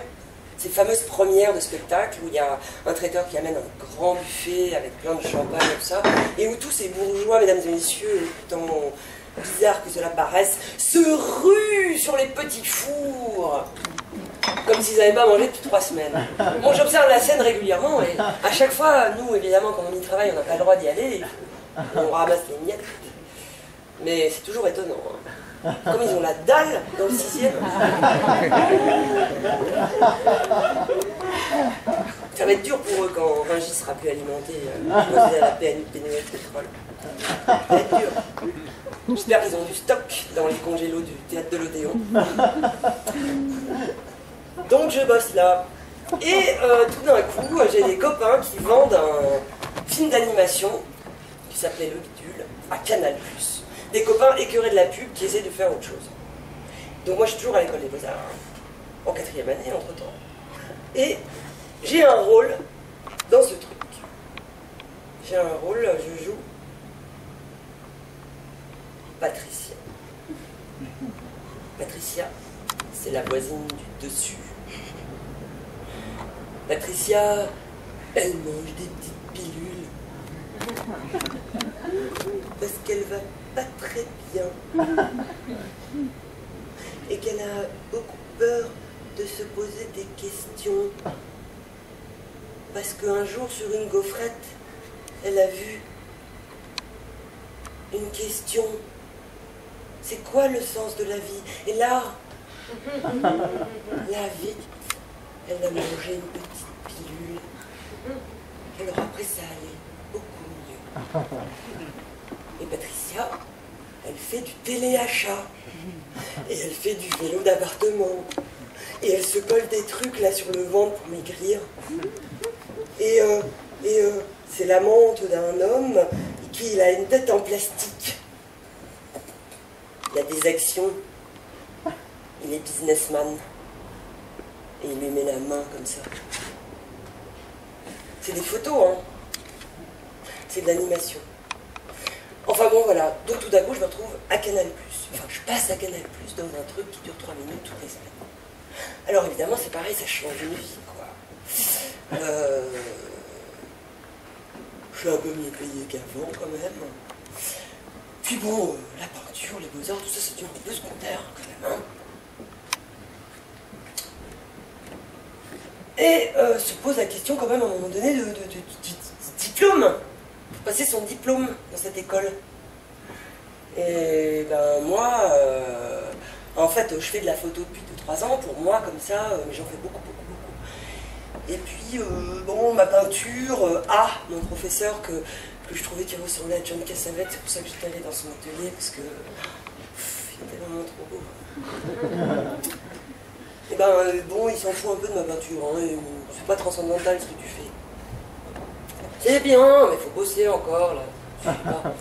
ces fameuses premières de spectacle où il y a un traiteur qui amène un grand buffet avec plein de champagne et tout ça, et où tous ces bourgeois, mesdames et messieurs, tant bizarre que cela paraisse, se ruent sur les petits fours, comme s'ils n'avaient pas mangé depuis trois semaines. Bon, j'observe la scène régulièrement, et à chaque fois, nous, évidemment, quand on y travaille, on n'a pas le droit d'y aller, on ramasse les miettes. Mais c'est toujours étonnant. hein. Comme ils ont la dalle dans le sixième. Ça va être dur pour eux quand Rungis sera plus alimenté, euh, posé à la PNU, de pétrole. Ça va être dur. J'espère qu'ils ont du stock dans les congélos du théâtre de l'Odéon. Donc je bosse là. Et euh, tout d'un coup, j'ai des copains qui vendent un film d'animation qui s'appelait Le Bidule à Canal+. Des copains écœurés de la pub qui essaient de faire autre chose. Donc moi, je suis toujours à l'école des beaux-arts, hein, en quatrième année, entre-temps. Et j'ai un rôle dans ce truc. J'ai un rôle, je joue Patricia. Patricia, c'est la voisine du dessus. Patricia, elle mange des petites pilules. Parce qu'elle va pas très bien. Et qu'elle a beaucoup peur de se poser des questions. Parce qu'un jour, sur une gaufrette, elle a vu une question. C'est quoi le sens de la vie? Et là, la vie, elle a mangé une petite pilule. Alors après, ça allait beaucoup mieux. Et Patricia, elle fait du téléachat. Et elle fait du vélo d'appartement. Et elle se colle des trucs là sur le ventre pour maigrir. Et, euh, et euh, c'est l'amante d'un homme qui a une tête en plastique. Il a des actions. Il est businessman. Et il lui met la main comme ça. C'est des photos, hein. C'est de l'animation. Enfin bon, voilà. Donc tout d'un coup, je me retrouve à Canal+. Enfin, je passe à Canal+, dans un truc qui dure 3 minutes toutes les semaines. Alors évidemment, c'est pareil, ça change une vie, quoi. Euh, je suis un peu mieux payé qu'avant, quand même. Puis bon, euh, la peinture, les beaux-arts, tout ça, c'est un peu secondaire, quand même. Hein. Et euh, se pose la question, quand même, à un moment donné, de, de- diplôme. Passer son diplôme dans cette école. Et ben moi, euh, en fait, je fais de la photo depuis 2-3 ans, pour moi, comme ça, mais j'en fais beaucoup, beaucoup, beaucoup. Et puis, euh, bon, ma peinture, euh, ah, mon professeur que, que je trouvais qu'il ressemblait à John Cassavetes, c'est pour ça que j'étais allée dans son atelier, parce que pff, il était vraiment trop beau. Et ben, euh, bon, il s'en fout un peu de ma peinture, hein, c'est pas transcendantal ce que tu fais. C'est bien, mais il faut bosser encore, là. Pas.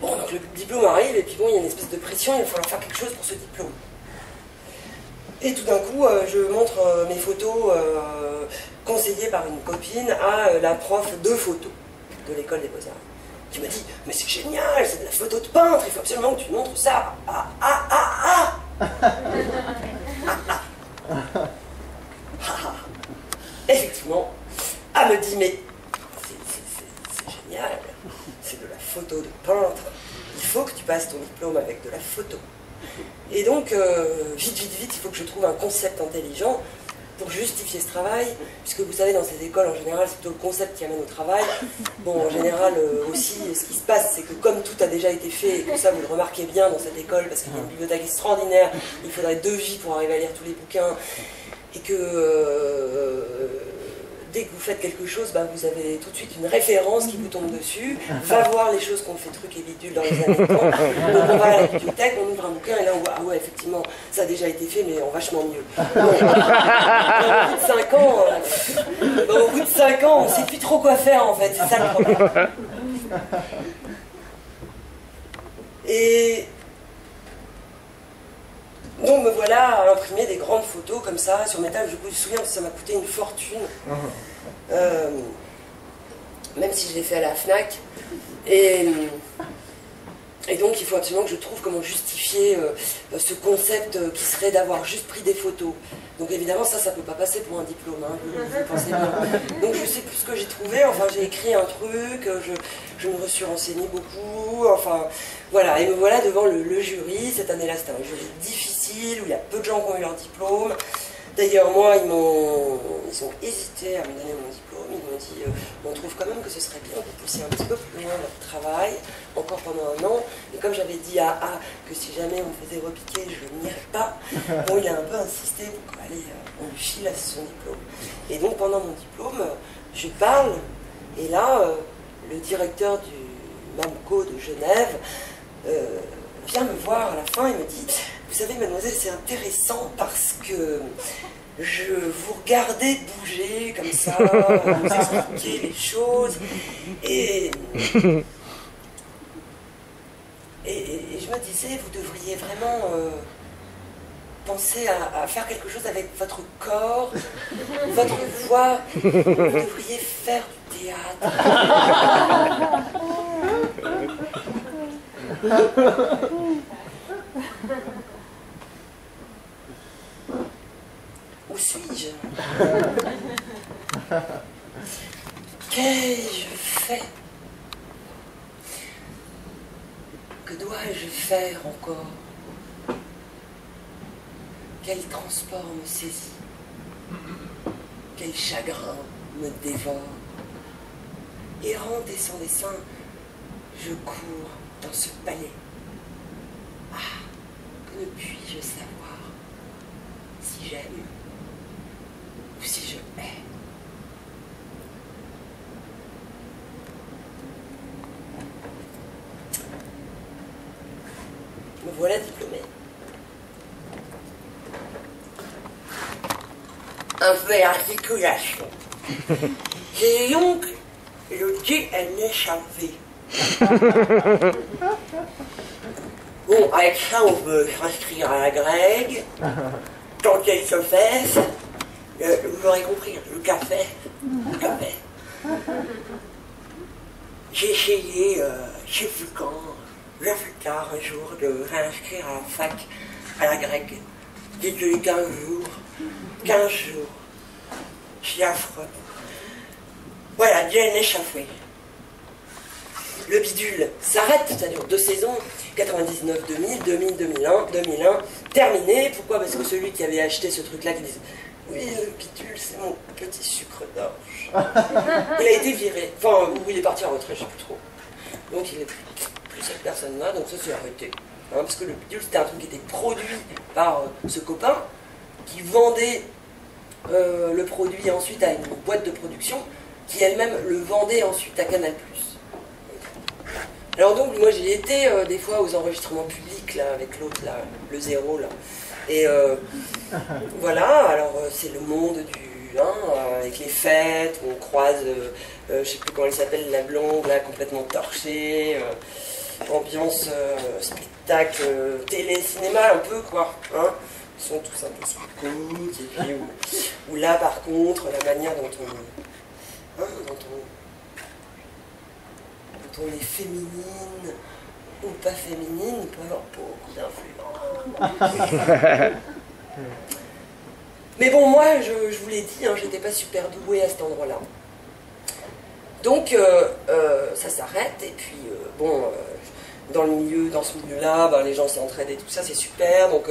Bon, donc le diplôme arrive, et puis bon, il y a une espèce de pression, il va falloir faire quelque chose pour ce diplôme. Et tout d'un coup, euh, je montre euh, mes photos euh, conseillées par une copine à la prof de photo de l'école des beaux-arts. Qui m'a dit, mais c'est génial, c'est de la photo de peintre, il faut absolument que tu montres ça. Ah, ah, ah, ah Ah, ah. Ah, ah. Effectivement, elle me dit, mais c'est génial, c'est de la photo de peintre. Il faut que tu passes ton diplôme avec de la photo. Et donc, euh, vite, vite, vite, il faut que je trouve un concept intelligent pour justifier ce travail, puisque vous savez, dans ces écoles, en général, c'est plutôt le concept qui amène au travail. Bon, en général, euh, aussi, ce qui se passe, c'est que comme tout a déjà été fait, et que ça, vous le remarquez bien dans cette école, parce qu'il y a une bibliothèque extraordinaire, il faudrait deux vies pour arriver à lire tous les bouquins, et que euh, dès que vous faites quelque chose, bah, vous avez tout de suite une référence qui vous tombe dessus, va voir les choses qu'on fait trucs et bidules dans les années 30. Donc on va à la bibliothèque, on ouvre un bouquin et là on voit, ah ouais, effectivement, ça a déjà été fait, mais en vachement mieux. Au bout de 5 ans, euh, au bout de 5 ans, on sait plus trop quoi faire en fait, c'est ça le problème. Et donc me voilà à imprimer des grandes photos comme ça sur métal. Je me souviens que ça m'a coûté une fortune. Euh, même si je l'ai fait à la FNAC. Et, et donc il faut absolument que je trouve comment justifier euh, ce concept euh, qui serait d'avoir juste pris des photos. Donc évidemment ça, ça peut pas passer pour un diplôme, hein, vous, vous pensez bien. Donc je sais plus ce que j'ai trouvé, enfin j'ai écrit un truc, je, je me suis renseigné beaucoup, enfin voilà, et me voilà devant le, le jury. Cette année-là c'était un jury difficile, où il y a peu de gens qui ont eu leur diplôme. D'ailleurs, moi, ils m'ont, ils ont hésité à me donner mon diplôme. Ils m'ont dit, euh, on trouve quand même que ce serait bien de pousser un petit peu plus loin notre travail, encore pendant un an. Et comme j'avais dit à A que si jamais on me faisait repiquer, je n'irais pas, bon, il a un peu insisté pour qu'allez, euh, on lui file à son diplôme. Et donc, pendant mon diplôme, je parle, et là, euh, le directeur du MAMCO de Genève euh, vient me voir à la fin et me dit Vous savez, mademoiselle, c'est intéressant parce que je vous regardais bouger comme ça, vous expliquer les choses, et, et, je me disais, vous devriez vraiment euh, penser à, faire quelque chose avec votre corps, votre voix, vous devriez faire du théâtre. Où suis-je? Qu'ai-je fait? Que dois-je faire encore? Quel transport me saisit? Quel chagrin me dévore? Errant et sans dessin, je cours dans ce palais. Ah, que ne puis-je savoir si j'aime ou si je hais? Me voilà diplômé. Un peu d'articulation. J'ai donc le DNSAV. bon, avec ça, on peut s'inscrire à la grecque, tenter se faire. Euh, vous l'aurez compris, le café. Le café. J'ai essayé, euh, je sais plus quand, bien plus tard un jour, de réinscrire à la fac, à la grecque. J'ai tenu 15 jours. 15 jours. C'est affreux. Voilà, bien échauffé le bidule s'arrête, ça dure deux saisons, 99, 2000, 2000, 2001, 2001, terminé. Pourquoi? Parce que celui qui avait acheté ce truc-là, qui disait Oui, le bidule, c'est mon petit sucre d'orge. il a été viré. Enfin, il est parti en retraite, je ne sais plus trop. Donc il n'est plus cette personne-là, donc ça s'est arrêté. Hein, parce que le bidule, c'était un truc qui était produit par euh, ce copain qui vendait euh, le produit ensuite à une boîte de production qui elle-même le vendait ensuite à Canal+. Alors donc, moi j'ai été euh, des fois aux enregistrements publics, là, avec l'autre, là, le zéro, là. Et euh, voilà, alors euh, c'est le monde du... Hein, avec les fêtes, où on croise, je sais plus comment elle s'appelle, la blonde, là, complètement torchée, ambiance spectacle, télé, cinéma un peu, quoi. Hein. Ils sont tous un peu sous le et puis où, là, par contre, la manière dont on... Hein, dont on on est féminine ou pas féminine peut avoir beaucoup d'influence. Mais bon, moi, je, vous l'ai dit, hein, j'étais pas super douée à cet endroit-là. Donc, euh, euh, ça s'arrête, et puis, euh, bon, dans le milieu, dans ce milieu-là, ben, les gens s'entraident et tout ça, c'est super. Donc,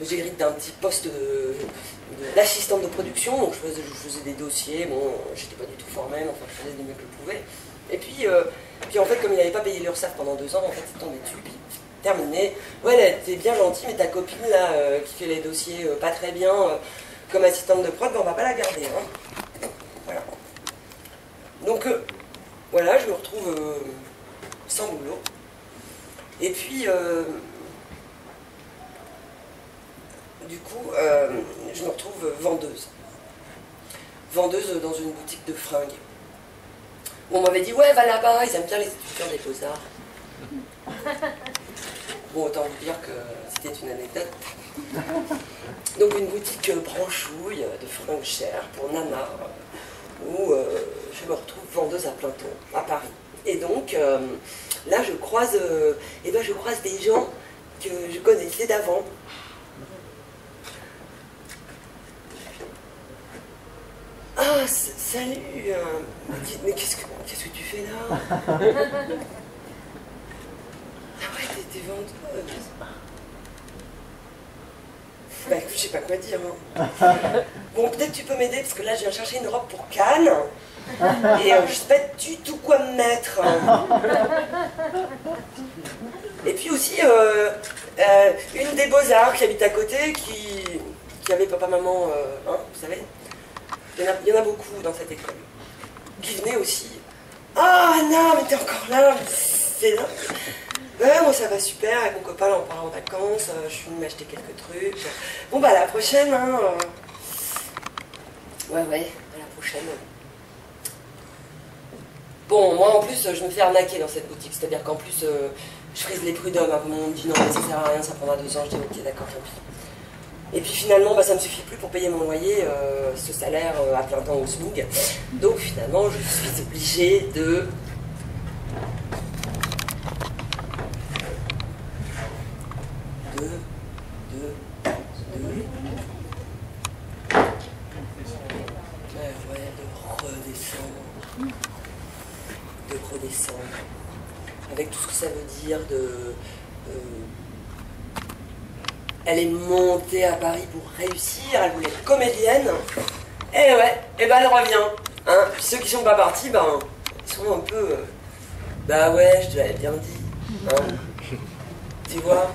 j'hérite d'un petit poste d'assistante de, production, donc je faisais, je faisais des dossiers, bon, j'étais pas du tout formelle, enfin, je faisais du mieux que je pouvais. Et puis, euh, puis en fait, comme il n'avait pas payé l'URSSAF pendant deux ans, en fait, il tombait dessus, puis terminé. Ouais, t'es bien gentil, mais ta copine là, euh, qui fait les dossiers euh, pas très bien, comme assistante de prod, ben, on va pas la garder. Hein. Voilà. Donc, voilà, je me retrouve sans boulot. Et puis, du coup, je me retrouve vendeuse. Vendeuse dans une boutique de fringues on m'avait dit, ouais, va là-bas, ils aiment bien les étudiants des beaux-arts. Bon, autant vous dire que c'était une anecdote. Donc une boutique branchouille de fringues chères pour Nana, où euh, je me retrouve vendeuse à plein temps, à Paris. Et donc, euh, là, je croise, euh, eh ben, je croise des gens que je connaissais d'avant, Ah, salut euh, Mais qu'est-ce que, tu fais là? Ah ouais, t'es vendeuse Bah écoute, je sais pas quoi dire. Hein. Bon, peut-être tu peux m'aider, parce que là, je viens chercher une robe pour Cannes. Et euh, je sais pas du tout quoi me mettre. Et puis aussi, euh, une des beaux-arts qui habite à côté, qui, qui avait papa-maman, hein, vous savez? Il y, en a, beaucoup dans cette école. Qui venaient aussi. Ah, Anna, mais t'es encore là C'est là. Ouais, moi ça va super, avec mon copain on part en vacances, euh, je suis venue m'acheter quelques trucs. Bon bah à la prochaine, hein. Ouais, ouais, à la prochaine. Bon, moi en plus, je me fais arnaquer dans cette boutique, c'est-à-dire qu'en plus, euh, je frise les prud'hommes, hein, on me dit non, mais ça sert à rien, ça prendra deux ans, je dis ok, d'accord, tant pis. Et puis finalement, bah, ça ne me suffit plus pour payer mon loyer, euh, ce salaire euh, à plein temps au SMIG. Donc finalement, je suis obligée de de, de, de, de redescendre, de redescendre, avec tout ce que ça veut dire de, euh, elle est montée à Paris pour réussir, elle voulait être comédienne, et ouais, et ben elle revient, hein, ceux qui sont pas partis, ben, ils sont un peu, euh, bah ouais, je te l'avais bien dit, hein, tu vois,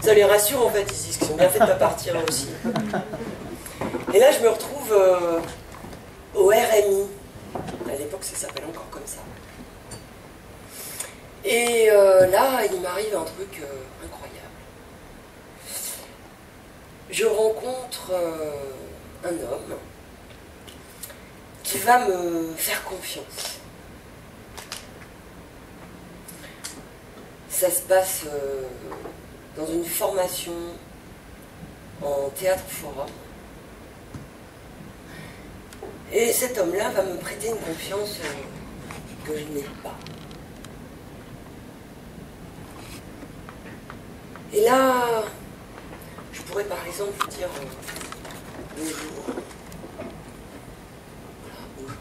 ça les rassure en fait, ils disent qu'ils sont bien fait de pas partir aussi. Et là, je me retrouve euh, au RMI. À l'époque, ça s'appelle encore comme ça. Et euh, là, il m'arrive un truc incroyable. Je rencontre euh, un homme qui va me faire confiance. Ça se passe euh, dans une formation en théâtre forum. Et cet homme-là va me prêter une confiance euh, que je n'ai pas. Et là, je pourrais par exemple vous dire euh, bonjour. Voilà, bonjour.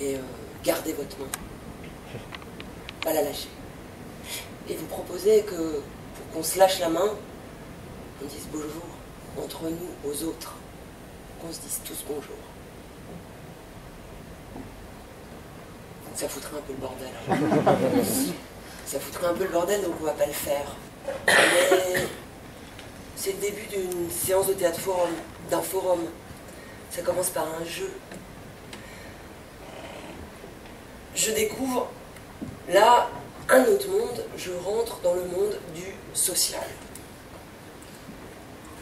Et euh, gardez votre main. Pas la lâcher. Et vous proposez que pour qu'on se lâche la main, on dise bonjour entre nous, aux autres. Qu'on se dise tous bonjour. Ça foutrait un peu le bordel. Ça foutrait un peu le bordel, donc on va pas le faire. Mais c'est le début d'une séance de théâtre forum, d'un forum. Ça commence par un jeu. Je découvre là un autre monde, je rentre dans le monde du social.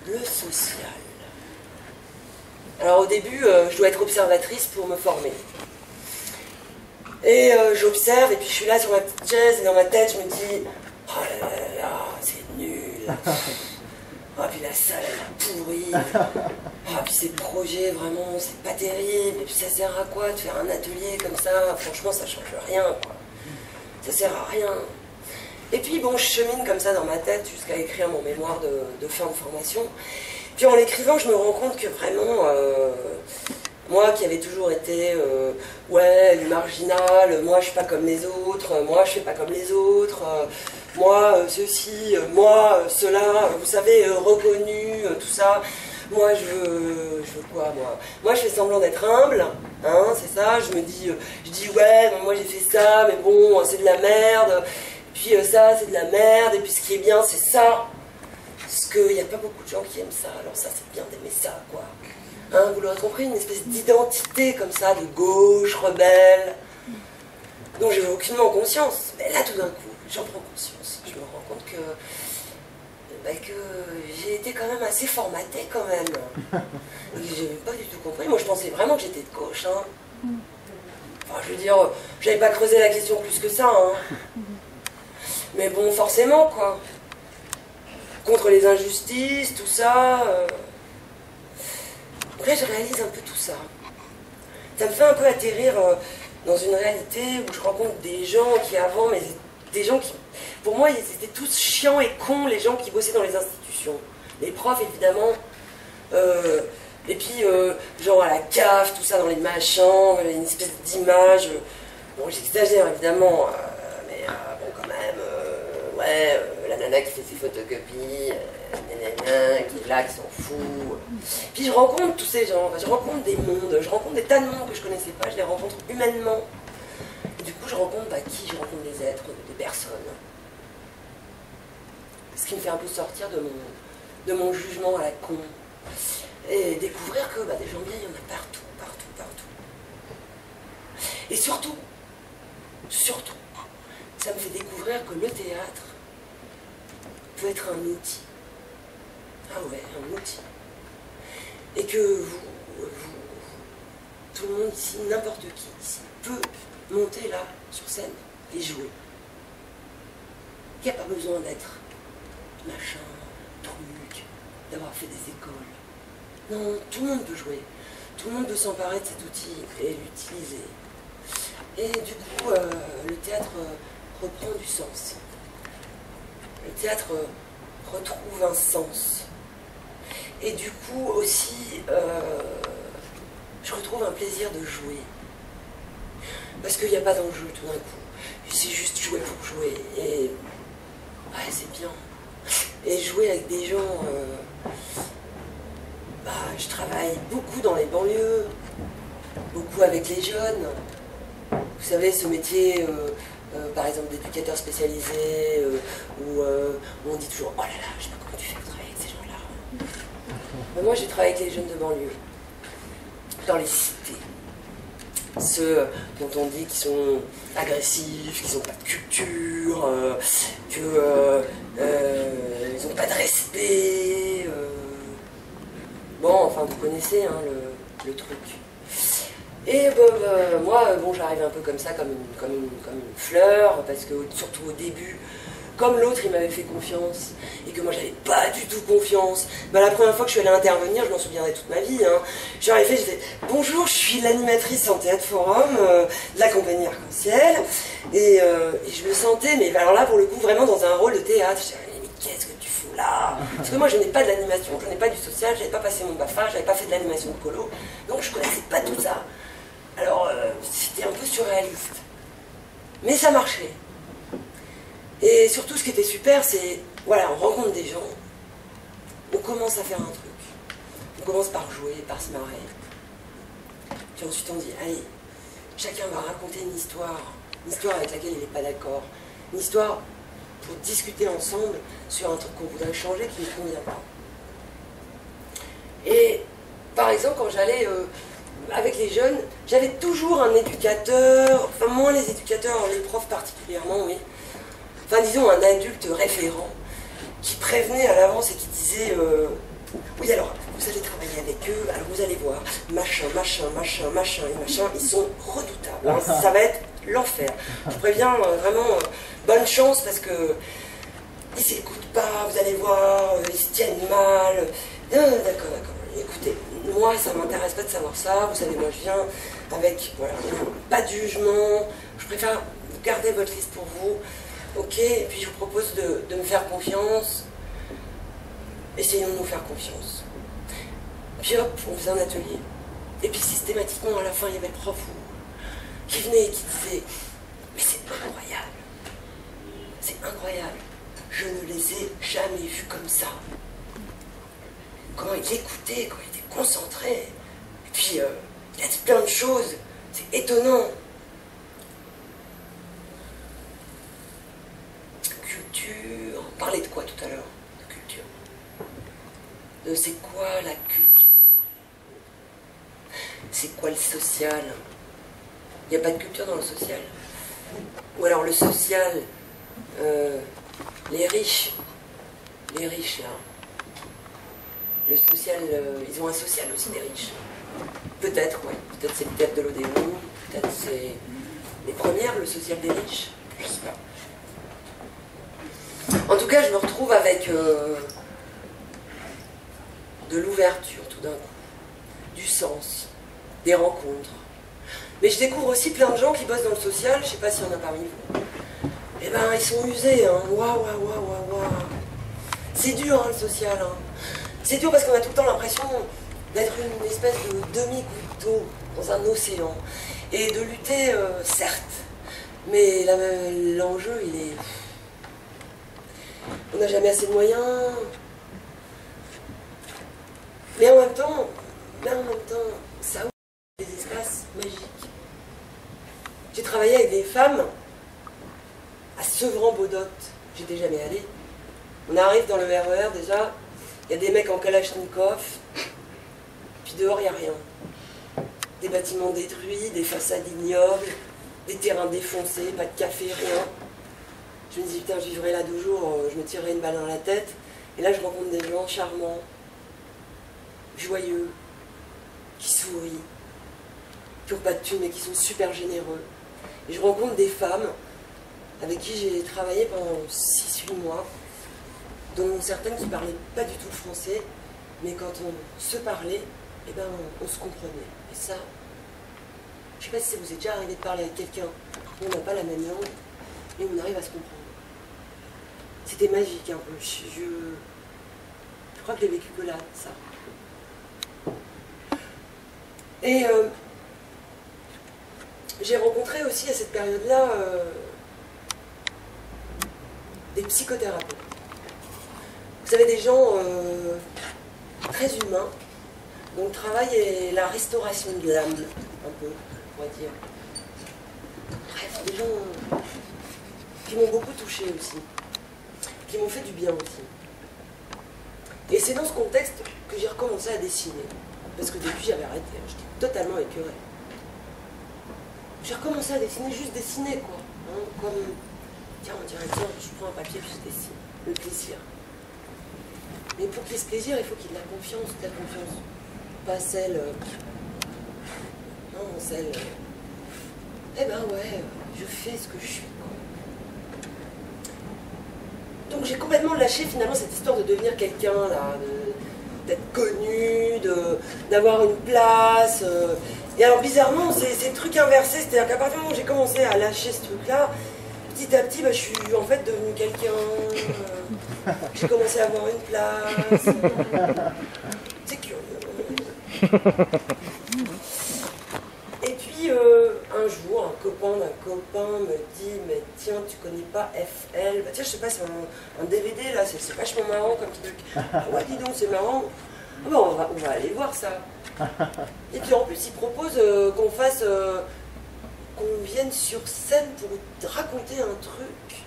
Le social. Alors au début, euh, je dois être observatrice pour me former. Et euh, j'observe, et puis je suis là sur ma petite chaise, et dans ma tête, je me dis Oh là là là là, c'est nul. Ah, la salle, elle est pourrie. Ah, puis ces projets, vraiment, c'est pas terrible. Et puis ça sert à quoi de faire un atelier comme ça? Franchement, ça change rien, quoi. Ça sert à rien. Et puis, bon, je chemine comme ça dans ma tête jusqu'à écrire mon mémoire de, de fin de formation. Puis en l'écrivant, je me rends compte que vraiment, euh, moi qui avais toujours été, euh, ouais, une marginale, moi je suis pas comme les autres, moi je fais pas comme les autres, euh, moi euh, ceci, euh, moi euh, cela, euh, vous savez, euh, reconnu, euh, tout ça. Moi je veux, je veux quoi moi? Moi je fais semblant d'être humble, hein, c'est ça. Je me dis, euh, je dis ouais, moi j'ai fait ça, mais bon, c'est de la merde. Puis euh, ça, c'est de la merde. Et puis ce qui est bien, c'est ça. Parce qu'il n'y a pas beaucoup de gens qui aiment ça. Alors ça, c'est bien d'aimer ça, quoi. Hein, vous l'aurez compris, une espèce d'identité comme ça, de gauche, rebelle, dont je n'avais aucunement conscience. Mais là, tout d'un coup, j'en prends conscience. Je me rends compte que, bah, que j'ai été quand même assez formatée quand même. Et que j'avais pas du tout compris. Moi, je pensais vraiment que j'étais de gauche. Hein. Enfin, je veux dire, j'avais pas creusé la question plus que ça. Hein. Mais bon, forcément, quoi. Contre les injustices, tout ça. euh. Là, je réalise un peu tout ça. Ça me fait un peu atterrir euh, dans une réalité où je rencontre des gens qui avant, mais des gens qui, pour moi, ils étaient tous chiants et cons, les gens qui bossaient dans les institutions. Les profs, évidemment. euh, et puis, euh, genre à la cave, tout ça dans les machins, une espèce d'image. Bon, j'exagère évidemment, mais bon, quand même, ouais, la nana qui fait ses photocopies, qui est là, qui s'en fout. Puis je rencontre tous ces gens, je rencontre des mondes, je rencontre des tas de mondes que je connaissais pas, je les rencontre humainement. Du coup, je rencontre bah, qui? Je rencontre des êtres, des personnes. Ce qui me fait un peu sortir de mon, de mon jugement à la con. Et découvrir que bah, des gens bien, il y en a partout, partout, partout. Et surtout, surtout, ça me fait découvrir que le théâtre peut être un outil. Ah ouais, un outil. Et que vous, tout le monde ici, n'importe qui ici, peut monter là, sur scène, et jouer. Il n'y a pas besoin d'être machin, truc, d'avoir fait des écoles. Non, tout le monde peut jouer. Tout le monde peut s'emparer de cet outil et l'utiliser. Et du coup, euh, le théâtre euh, reprend du sens. Le théâtre euh, retrouve un sens. Et du coup aussi, je retrouve un plaisir de jouer. Parce qu'il n'y a pas d'enjeu tout d'un coup. C'est juste jouer pour jouer. Et ouais, c'est bien. Et jouer avec des gens bah, je travaille beaucoup dans les banlieues, beaucoup avec les jeunes. Vous savez, ce métier, euh, euh, par exemple, d'éducateur spécialisé, euh, où, on dit toujours Oh là là, je sais pas comment tu fais pour travailler avec ces gens-là. Moi, j'ai travaillé avec les jeunes de banlieue, dans les cités. Ceux dont on dit qu'ils sont agressifs, qu'ils n'ont pas de culture, qu'ils n'ont pas de respect. Bon, enfin, vous connaissez hein, le, truc. Et moi, bon, j'arrive un peu comme ça, comme une, comme, une, fleur, parce que surtout au début, comme l'autre, il m'avait fait confiance, et que moi, j'avais pas du tout confiance. Bah, la première fois que je suis allée intervenir, je m'en souviendrai toute ma vie. Hein. Je arrivée, j'ai fait Bonjour, je suis l'animatrice en théâtre forum euh, de la compagnie Arc-en-Ciel, et, euh, et, je me sentais, mais alors là, pour le coup, vraiment dans un rôle de théâtre. Je mais qu'est-ce que parce que moi, je n'ai pas de l'animation, je n'ai pas du social, je n'avais pas passé mon BAFA, je n'avais pas fait de l'animation de colo, donc je ne connaissais pas tout ça. Alors, euh, c'était un peu surréaliste. Mais ça marchait. Et surtout, ce qui était super, c'est, voilà, on rencontre des gens, on commence à faire un truc. On commence par jouer, par se marrer. Puis ensuite, on dit, allez, chacun va raconter une histoire, une histoire avec laquelle il n'est pas d'accord, une histoire pour discuter ensemble sur un truc qu'on voudrait changer qui ne convient pas. Et par exemple, quand j'allais euh, avec les jeunes, j'avais toujours un éducateur, enfin moins les éducateurs, les profs particulièrement, oui. Enfin disons un adulte référent qui prévenait à l'avance et qui disait euh, oui alors vous allez travailler avec eux, alors vous allez voir, machin, machin, machin, machin et machin, ils sont redoutables. Hein. ça va être l'enfer. Je préviens euh, vraiment bonne chance parce que ils s'écoutent pas, vous allez voir, ils se tiennent mal. d'accord, d'accord. Écoutez, moi ça m'intéresse pas de savoir ça, vous savez, moi je viens avec voilà, pas de jugement, je préfère garder votre liste pour vous, ok, et puis je vous propose de, de me faire confiance, essayons de nous faire confiance. Puis hop, on faisait un atelier. Et puis systématiquement, à la fin, il y avait le prof qui venait et qui disait Mais c'est incroyable c'est incroyable. Je ne les ai jamais vus comme ça. Comment il écoutait, comment il était concentré. Et puis, euh, il a dit plein de choses. C'est étonnant. Culture. On parlait de quoi tout à l'heure De culture. De c'est quoi la culture? C'est quoi le social? Il n'y a pas de culture dans le social? Ou alors le social, euh, les riches, les riches là, le social, euh, ils ont un social aussi des riches. Peut-être, oui. Peut-être c'est théâtre de l'Odéon, peut-être c'est les premières, le social des riches, je sais pas. En tout cas, je me retrouve avec euh, de l'ouverture tout d'un coup, du sens, des rencontres. Mais je découvre aussi plein de gens qui bossent dans le social, je ne sais pas s'il y en a parmi vous, eh ben, ils sont usés, hein. Waouh, waouh, waouh, waouh. C'est dur, hein, le social. Hein. C'est dur parce qu'on a tout le temps l'impression d'être une espèce de demi-goutte dans un océan. Et de lutter, euh, certes. Mais l'enjeu, il est. On n'a jamais assez de moyens. Mais en même temps, ça ouvre des espaces magiques. J'ai travaillé avec des femmes à Sevran-Bodot. J'étais jamais allé. On arrive dans le RER e déjà, il y a des mecs en Kalachnikov, puis dehors il n'y a rien. Des bâtiments détruits, des façades ignobles, des terrains défoncés, pas de café, rien. Je me dis, putain, je vivrai là deux jours, euh, je me tirerai une balle dans la tête. Et là, je rencontre des gens charmants, joyeux, qui sourient, qui n'ont pas de thunes, mais qui sont super généreux. Et je rencontre des femmes avec qui j'ai travaillé pendant 6-8 mois, dont certaines qui parlaient pas du tout le français, mais quand on se parlait, eh ben, on, se comprenait. Et ça, je sais pas si ça vous est déjà arrivé de parler avec quelqu'un, on n'a pas la même langue, et on arrive à se comprendre. C'était magique un peu. Je, je, crois que j'ai vécu que là, ça. Et euh, j'ai rencontré aussi à cette période-là euh, des psychothérapeutes. Vous savez, des gens euh, très humains, dont le travail est la restauration de l'âme, un peu, on pourrait dire. Bref, des gens qui m'ont beaucoup touché aussi, qui m'ont fait du bien aussi. Et c'est dans ce contexte que j'ai recommencé à dessiner. Parce que depuis j'avais arrêté, j'étais totalement écœurée. J'ai recommencé à dessiner, juste dessiner quoi. Hein, comme, tiens, on dirait, tiens, je prends un papier je dessine. Le plaisir. Mais pour qu'il y ait ce plaisir, il faut qu'il y ait de la confiance, de la confiance. Pas celle. Euh, non, celle. Euh, eh ben ouais, je fais ce que je suis. Donc j'ai complètement lâché finalement cette histoire de devenir quelqu'un, là, d'être connu, d'avoir une place. Euh. Et alors bizarrement, c'est le truc inversé, c'est-à-dire qu'à partir du moment où j'ai commencé à lâcher ce truc-là, petit à petit, bah, je suis en fait devenu quelqu'un. Euh. j'ai commencé à avoir une place. c'est curieux. Euh, un jour, un copain d'un copain me dit Mais tiens, tu connais pas FL Bah, tiens, je sais pas, c'est un, DVD là, c'est vachement marrant comme truc. Ah ouais, dis donc, c'est marrant. Ah bah, on, va, on va aller voir ça. Et puis en plus, il propose euh, qu'on fasse. Euh, qu'on vienne sur scène pour raconter un truc.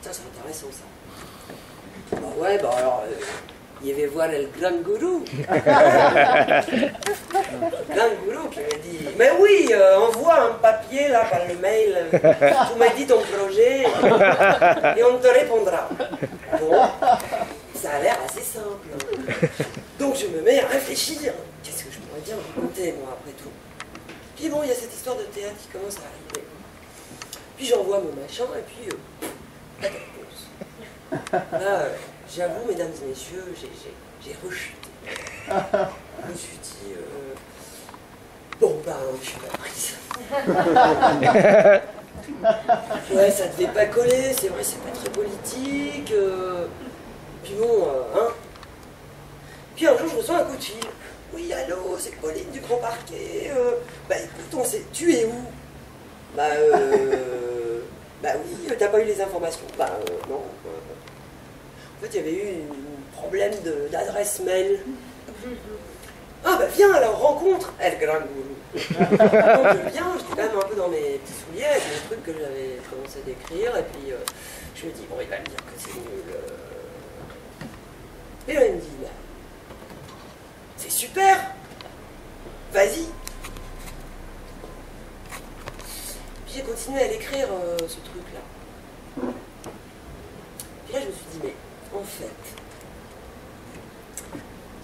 Tiens, c'est intéressant ça. Bah ouais, bah alors il va voir le grand gourou. le grand gourou qui me dit Mais oui, euh, envoie un papier là par le mail, tu m'as dit ton projet et on te répondra. Bon, ça a l'air assez simple. Donc je me mets à réfléchir. Qu'est-ce que je pourrais bien raconter moi après tout? Puis bon, il y a cette histoire de théâtre qui commence à arriver. Puis j'envoie mon machin et puis. Euh, la réponse. Là, euh, J'avoue, mesdames et messieurs, j'ai rechuté. je me suis dit, euh, bon ben, je suis pas prise. ouais, ça devait pas coller, c'est vrai, c'est pas très politique. Euh, puis bon, euh, hein. Puis un jour, je reçois un coup de fil. Oui, allô, c'est Pauline du Grand Parquet. bah écoute, on sait, tu es où? Bah, euh, bah oui, t'as pas eu les informations? Bah non. En fait, il y avait eu un problème d'adresse mail. Ah bah viens alors, rencontre El Gran Guru. Donc je viens, j'étais quand même un peu dans mes petits souliers avec les trucs que j'avais commencé à décrire, et puis euh, je me dis, bon, il va me dire que c'est nul. Euh. Et là, il me dit, bah, c'est super, vas-y. Puis j'ai continué à l'écrire, euh, ce truc-là. Puis là, je me suis dit, mais en fait,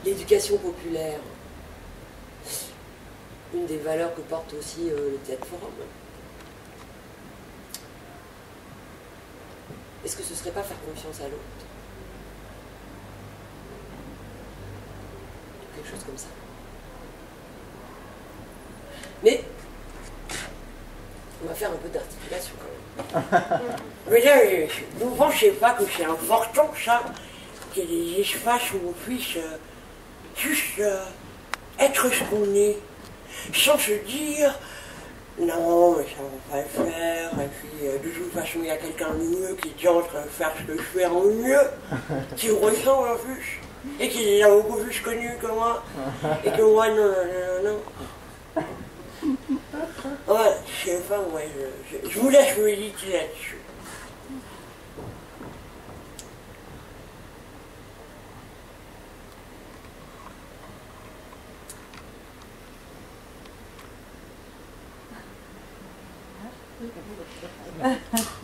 l'éducation populaire, une des valeurs que porte aussi euh, le théâtre forum. Est-ce que ce serait pas faire confiance à l'autre? Quelque chose comme ça. Mais on va faire un peu d'articulation quand même. Mais là, vous ne pensez pas que c'est important ça, qu'il y ait des espaces où on puisse euh, juste euh, être ce qu'on est, sans se dire non, mais ça va pas le faire, et puis euh, de toute façon il y a quelqu'un de mieux qui est en train de faire ce que je fais en mieux, qui ressemble en plus, et qui est beaucoup plus connu que moi, et que moi non, non, non, non. Ouais, je sais pas, moi, je, je, vous laisse méditer là-dessus.